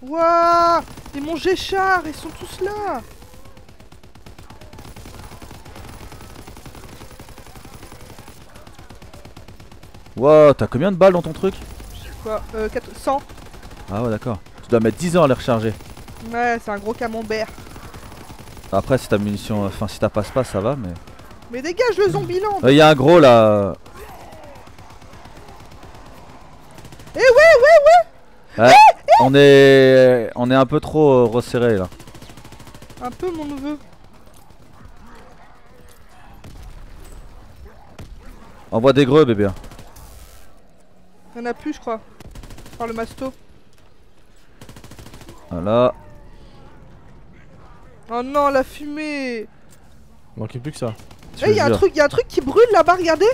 Wouah Et mon Géchard, ils sont tous là Wow, t'as combien de balles dans ton truc? Quoi Euh, 4... 100 Ah, ouais, d'accord. Tu dois mettre 10 ans à les recharger. Ouais, c'est un gros camembert. Après, si ta munition. Enfin, si ta passe pas, ça va, mais. Mais dégage le zombie land Il y a un gros là. On est. On est un peu trop euh, resserré là. Un peu, mon neveu. Envoie des greux, bébé. Il y en a plus, je crois. Par le masto. Voilà. Oh non, la fumée Il manquait plus que ça. Eh, il y a un truc, y a un truc qui brûle là-bas, regardez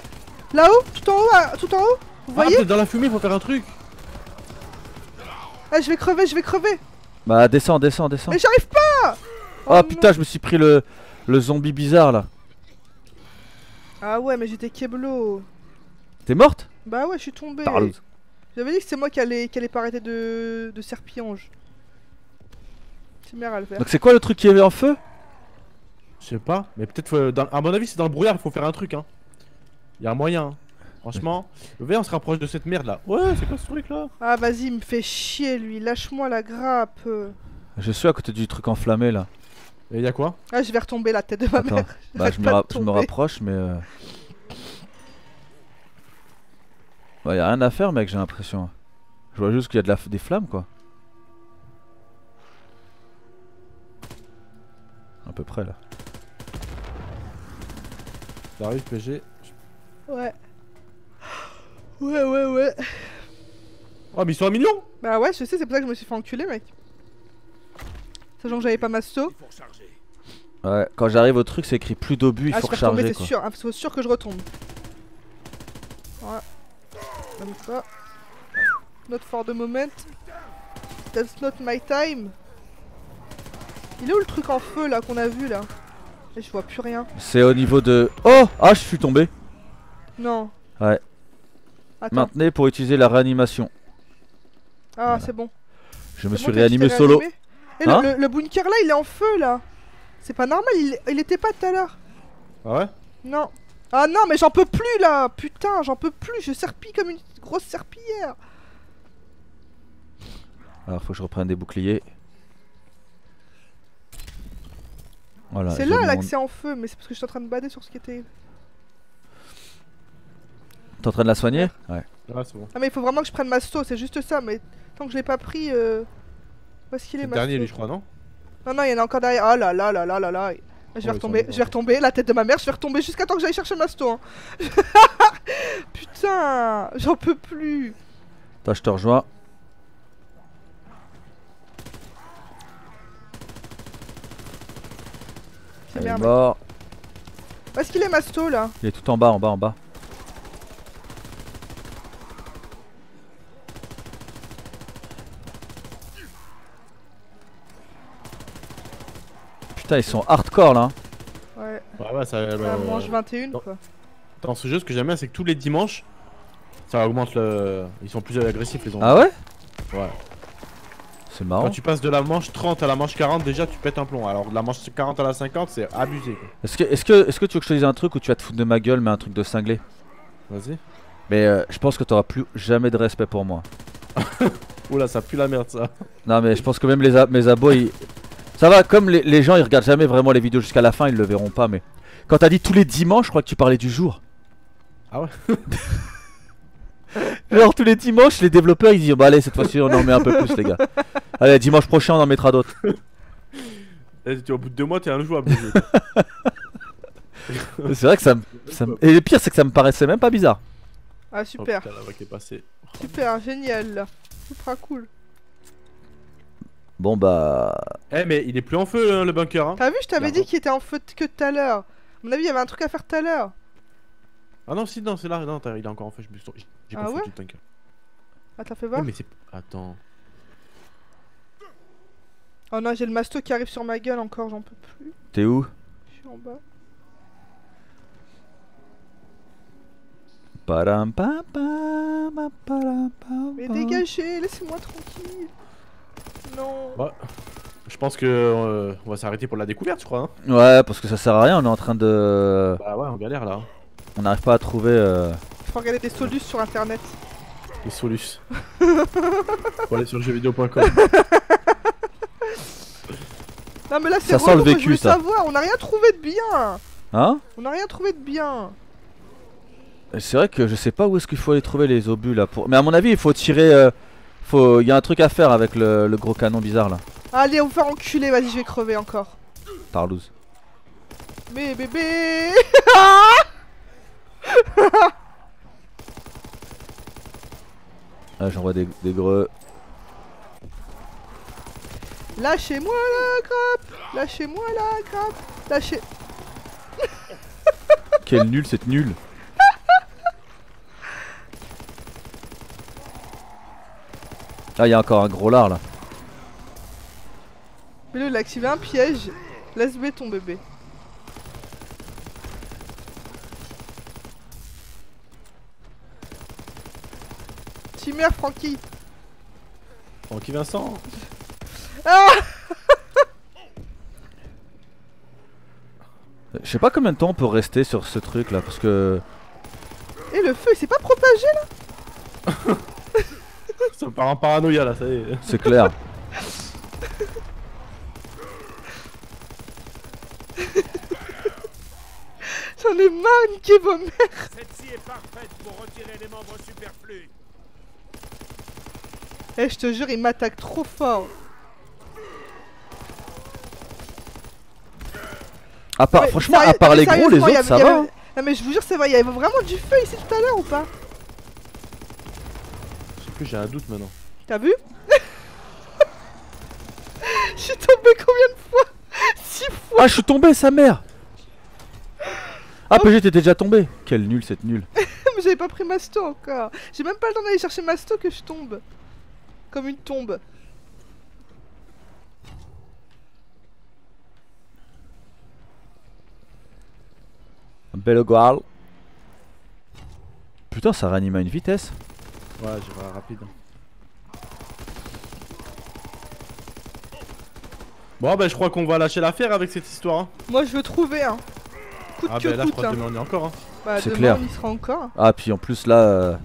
Là-haut, tout en haut, tout en haut Vous Ah, voyez dans la fumée, faut faire un truc. Ah, je vais crever, je vais crever Bah, descends, descends, descends. Mais j'arrive pas Oh, non. putain, je me suis pris le. Le zombie bizarre là. Ah ouais, mais j'étais keblo T'es morte? Bah ouais, je suis tombé Parle. J'avais dit que c'est moi qui allais, qui allait pas arrêter de, de serpillange. C'est merde à le faire. Donc, c'est quoi le truc qui est en feu? Je sais pas, mais peut-être à mon avis c'est dans le brouillard, il faut faire un truc hein. Il y a un moyen. hein. Franchement, viens on se rapproche de cette merde là. Ouais, c'est quoi ce truc là Ah vas-y, il me fait chier lui, lâche-moi la grappe. Je suis à côté du truc enflammé là. Et il y a quoi? Ah, je vais retomber la tête de ma Attends. mère. [LAUGHS] Bah, je me, ra- je rapproche, mais. Euh... Bah, y a rien à faire, mec, j'ai l'impression. Je vois juste qu'il y a de la f- des flammes quoi. À peu près là. J'arrive PG. Ouais. Ouais, ouais, ouais. Oh mais ils sont un million Bah ouais, je sais, c'est pour ça que je me suis fait enculer, mec. Sachant que j'avais pas ma saut. Ouais, quand j'arrive au truc, c'est écrit plus d'obus, il ah, faut recharger c'est quoi. sûr. Il faut sûr que je retombe. Voilà. Comme ça. Not for the moment. That's not my time. Il est où le truc en feu là qu'on a vu là? Et je vois plus rien. C'est au niveau de. Oh Ah, je suis tombé. Non. Ouais. Attends. Maintenez pour utiliser la réanimation. Ah, c'est bon. Je me suis réanimé solo. Et le- Hein le, le bunker là, il est en feu là. C'est pas normal, il, il était pas tout à l'heure. Ah ouais? Non. Ah non, mais j'en peux plus là Putain, j'en peux plus, je serpille comme une grosse serpillière. Alors, faut que je reprenne des boucliers. Voilà. c'est là mon- là que c'est en feu, mais c'est parce que je suis en train de bader sur ce qui était. T'es en train de la soigner? Ouais. Ouais, c'est bon. Ah, mais il faut vraiment que je prenne Masto, c'est juste ça, mais tant que je l'ai pas pris. Euh... Où est-ce qu'il est, C'est le dernier, lui, je crois, non? Non, non, il y en a encore derrière. Oh là là là là là là. Je vais Oh, retomber, je vais retomber, la tête de ma mère, je vais retomber jusqu'à temps que j'aille chercher Masto. hein. [LAUGHS] Putain, j'en peux plus. Attends, je te rejoins. C'est Il est mort. Où est-ce qu'il est Masto là? Il est tout en bas, en bas, en bas. Putain, ils sont hardcore là. Ouais, Ouais, ça. ça euh, mange 21 non. quoi. Dans ce jeu, ce que j'aime bien, c'est que tous les dimanches, ça augmente le. Ils sont plus agressifs, les zombies. Ah ouais? Ouais. C'est marrant. Quand tu passes de la manche 30 à la manche 40, déjà tu pètes un plomb. Alors de la manche 40 à la 50, c'est abusé. quoi. Est-ce que, est-ce que, est-ce que tu veux que je te dise un truc ou tu vas te foutre de ma gueule, mais un truc de cinglé? Vas-y. Mais euh, je pense que t'auras plus jamais de respect pour moi. [LAUGHS] Oula, ça pue la merde ça. Non, mais je pense que même les mes abos, ils... ça va. Comme les, les gens, ils regardent jamais vraiment les vidéos jusqu'à la fin, ils le verront pas. Mais quand t'as dit tous les dimanches, je crois que tu parlais du jour. Ah ouais [LAUGHS] Genre tous les dimanches, les développeurs ils disent bah allez cette fois-ci on en met un peu plus les gars. Allez dimanche prochain on en mettra d'autres. [LAUGHS] Tu, au bout de deux mois, t'es injouable. C'est vrai que ça me, ça Et le pire c'est que ça me paraissait même pas bizarre. Ah Oh, super, putain, la vague est passée. super, génial là. Super cool. Bon bah... Eh, mais il est plus en feu hein, le bunker. Hein. T'as vu, je t'avais dit qu'il était en feu que tout à l'heure. À mon avis, il y avait un truc à faire tout à l'heure. Ah non, si, non, c'est là. Non, t'as- il est encore en feu. J'ai Ah ouais le bunker. Attends, fais Ouais, voir. mais c'est. Attends. Oh non, j'ai le masto qui arrive sur ma gueule encore, j'en peux plus. T'es où? Je suis en bas. Param, pam, pam, pam, param, pam, Mais dégagez, laissez-moi tranquille. Non. Ouais. Je pense que euh, on va s'arrêter pour la découverte, je crois. Hein. Ouais parce que ça sert à rien on est en train de... Bah ouais, on galère là. On n'arrive pas à trouver... euh, Faut regarder des solutions sur internet. Les solus. [LAUGHS] Faut aller sur jeuxvideo.com. Non mais là c'est Ça sent le vécu, ça. savoir, on n'a rien trouvé de bien. Hein? On n'a rien trouvé de bien. C'est vrai que je sais pas où est-ce qu'il faut aller trouver les obus là pour... Mais à mon avis il faut tirer... euh, Faut... Il y a un truc à faire avec le, le gros canon bizarre là. Allez, on va faire enculer, vas-y, je vais crever encore. Parlouse. Mais bébé [LAUGHS] Ah, J'envoie des, des greux. Lâchez-moi la grappe Lâchez-moi la grappe Lâchez... [LAUGHS] Quel nul, c'est nul. Ah, il y a encore un gros lard là. Mais là, il a activé un piège. Laisse B ton bébé. Chimère, Francky Francky Vincent. Ah Je sais pas combien de temps on peut rester sur ce truc là parce que. Et le feu, il s'est pas propagé là [LAUGHS] Ça me part en paranoïa là, ça y est. C'est clair. J'en ai marre, niquer vos mères Celle-ci est parfaite pour retirer les membres superflus. Eh, je te jure, il m'attaque trop fort À part, Ouais, franchement, à part les gros, les y autres ça avait- va. Non mais je vous jure, c'est vrai, il y avait vraiment du feu ici tout à l'heure ou pas? Plus, j'ai un doute maintenant. T'as vu [LAUGHS] Je suis tombé combien de fois [LAUGHS] Six fois Ah, je suis tombé, sa mère Ah, PG, t'étais déjà tombé Quel nul, cette nulle. [LAUGHS] Mais j'avais pas pris Masto encore J'ai même pas le temps d'aller chercher Masto que je tombe Comme une tombe Belle. Putain, ça réanime à une vitesse. Ouais, j'ai pas rapide. Bon, bah, je crois qu'on va lâcher l'affaire avec cette histoire. hein. Moi, je veux trouver un. Coûte Ah, bah là, je crois hein. que demain on y est encore. Hein. Bah, C'est demain, clair. on y sera encore. Ah, puis en plus là. euh,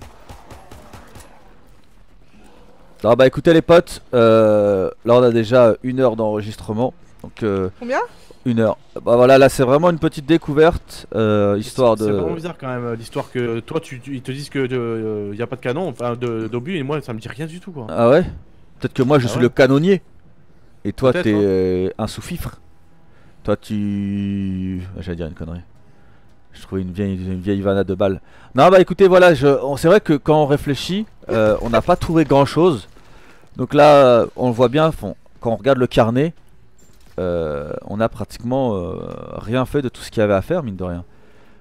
Ah bah écoutez les potes, euh, là on a déjà une heure d'enregistrement, donc euh, Combien? Une heure. Bah voilà, là c'est vraiment une petite découverte, euh, histoire C'est c'est vraiment de. bizarre quand même euh, l'histoire que toi, tu, tu- ils te disent que euh, y a pas de canon, enfin de- d'obus, et moi ça me dit rien du tout quoi. Ah ouais? Peut-être que moi je Ah suis ouais. le canonnier, et toi t'es hein. euh, un sous-fifre. Toi tu. Ah, J'allais dire une connerie. Je trouvais une vieille, une vieille à deux balles. Non bah écoutez voilà, je... c'est vrai que quand on réfléchit, euh, on n'a pas trouvé grand chose. Donc là, on le voit bien, quand on regarde le carnet, euh, on a pratiquement euh, rien fait de tout ce qu'il y avait à faire, mine de rien.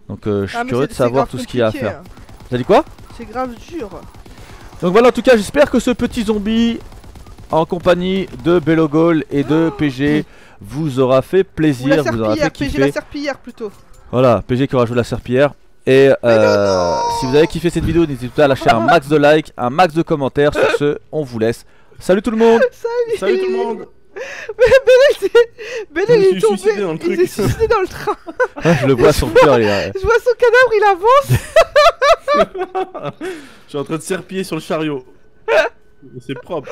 Donc euh, je suis Ah, curieux de savoir tout ce qu'il y a à faire. T'as dit quoi? C'est grave dur. Donc voilà, en tout cas, j'espère que ce petit zombie, en compagnie de Bellogol et de PG, vous aura fait Ou la plaisir, vous aura fait serpillière, PG la kiffer. serpillière plutôt. Voilà, PG qui aura joué la serpillière. Et euh, si vous avez kiffé cette vidéo, n'hésitez pas à lâcher un [LAUGHS] max de likes, un max de commentaires. Sur ce, on vous laisse. Salut tout le monde Salut tout le monde Ben Je me il est tombé, suicidé dans le il s'est suicidé dans le train. Je le vois son cœur, il est- Je vois son cadavre, il avance. [LAUGHS] Je suis en train de serpiller sur le chariot. [LAUGHS] C'est propre.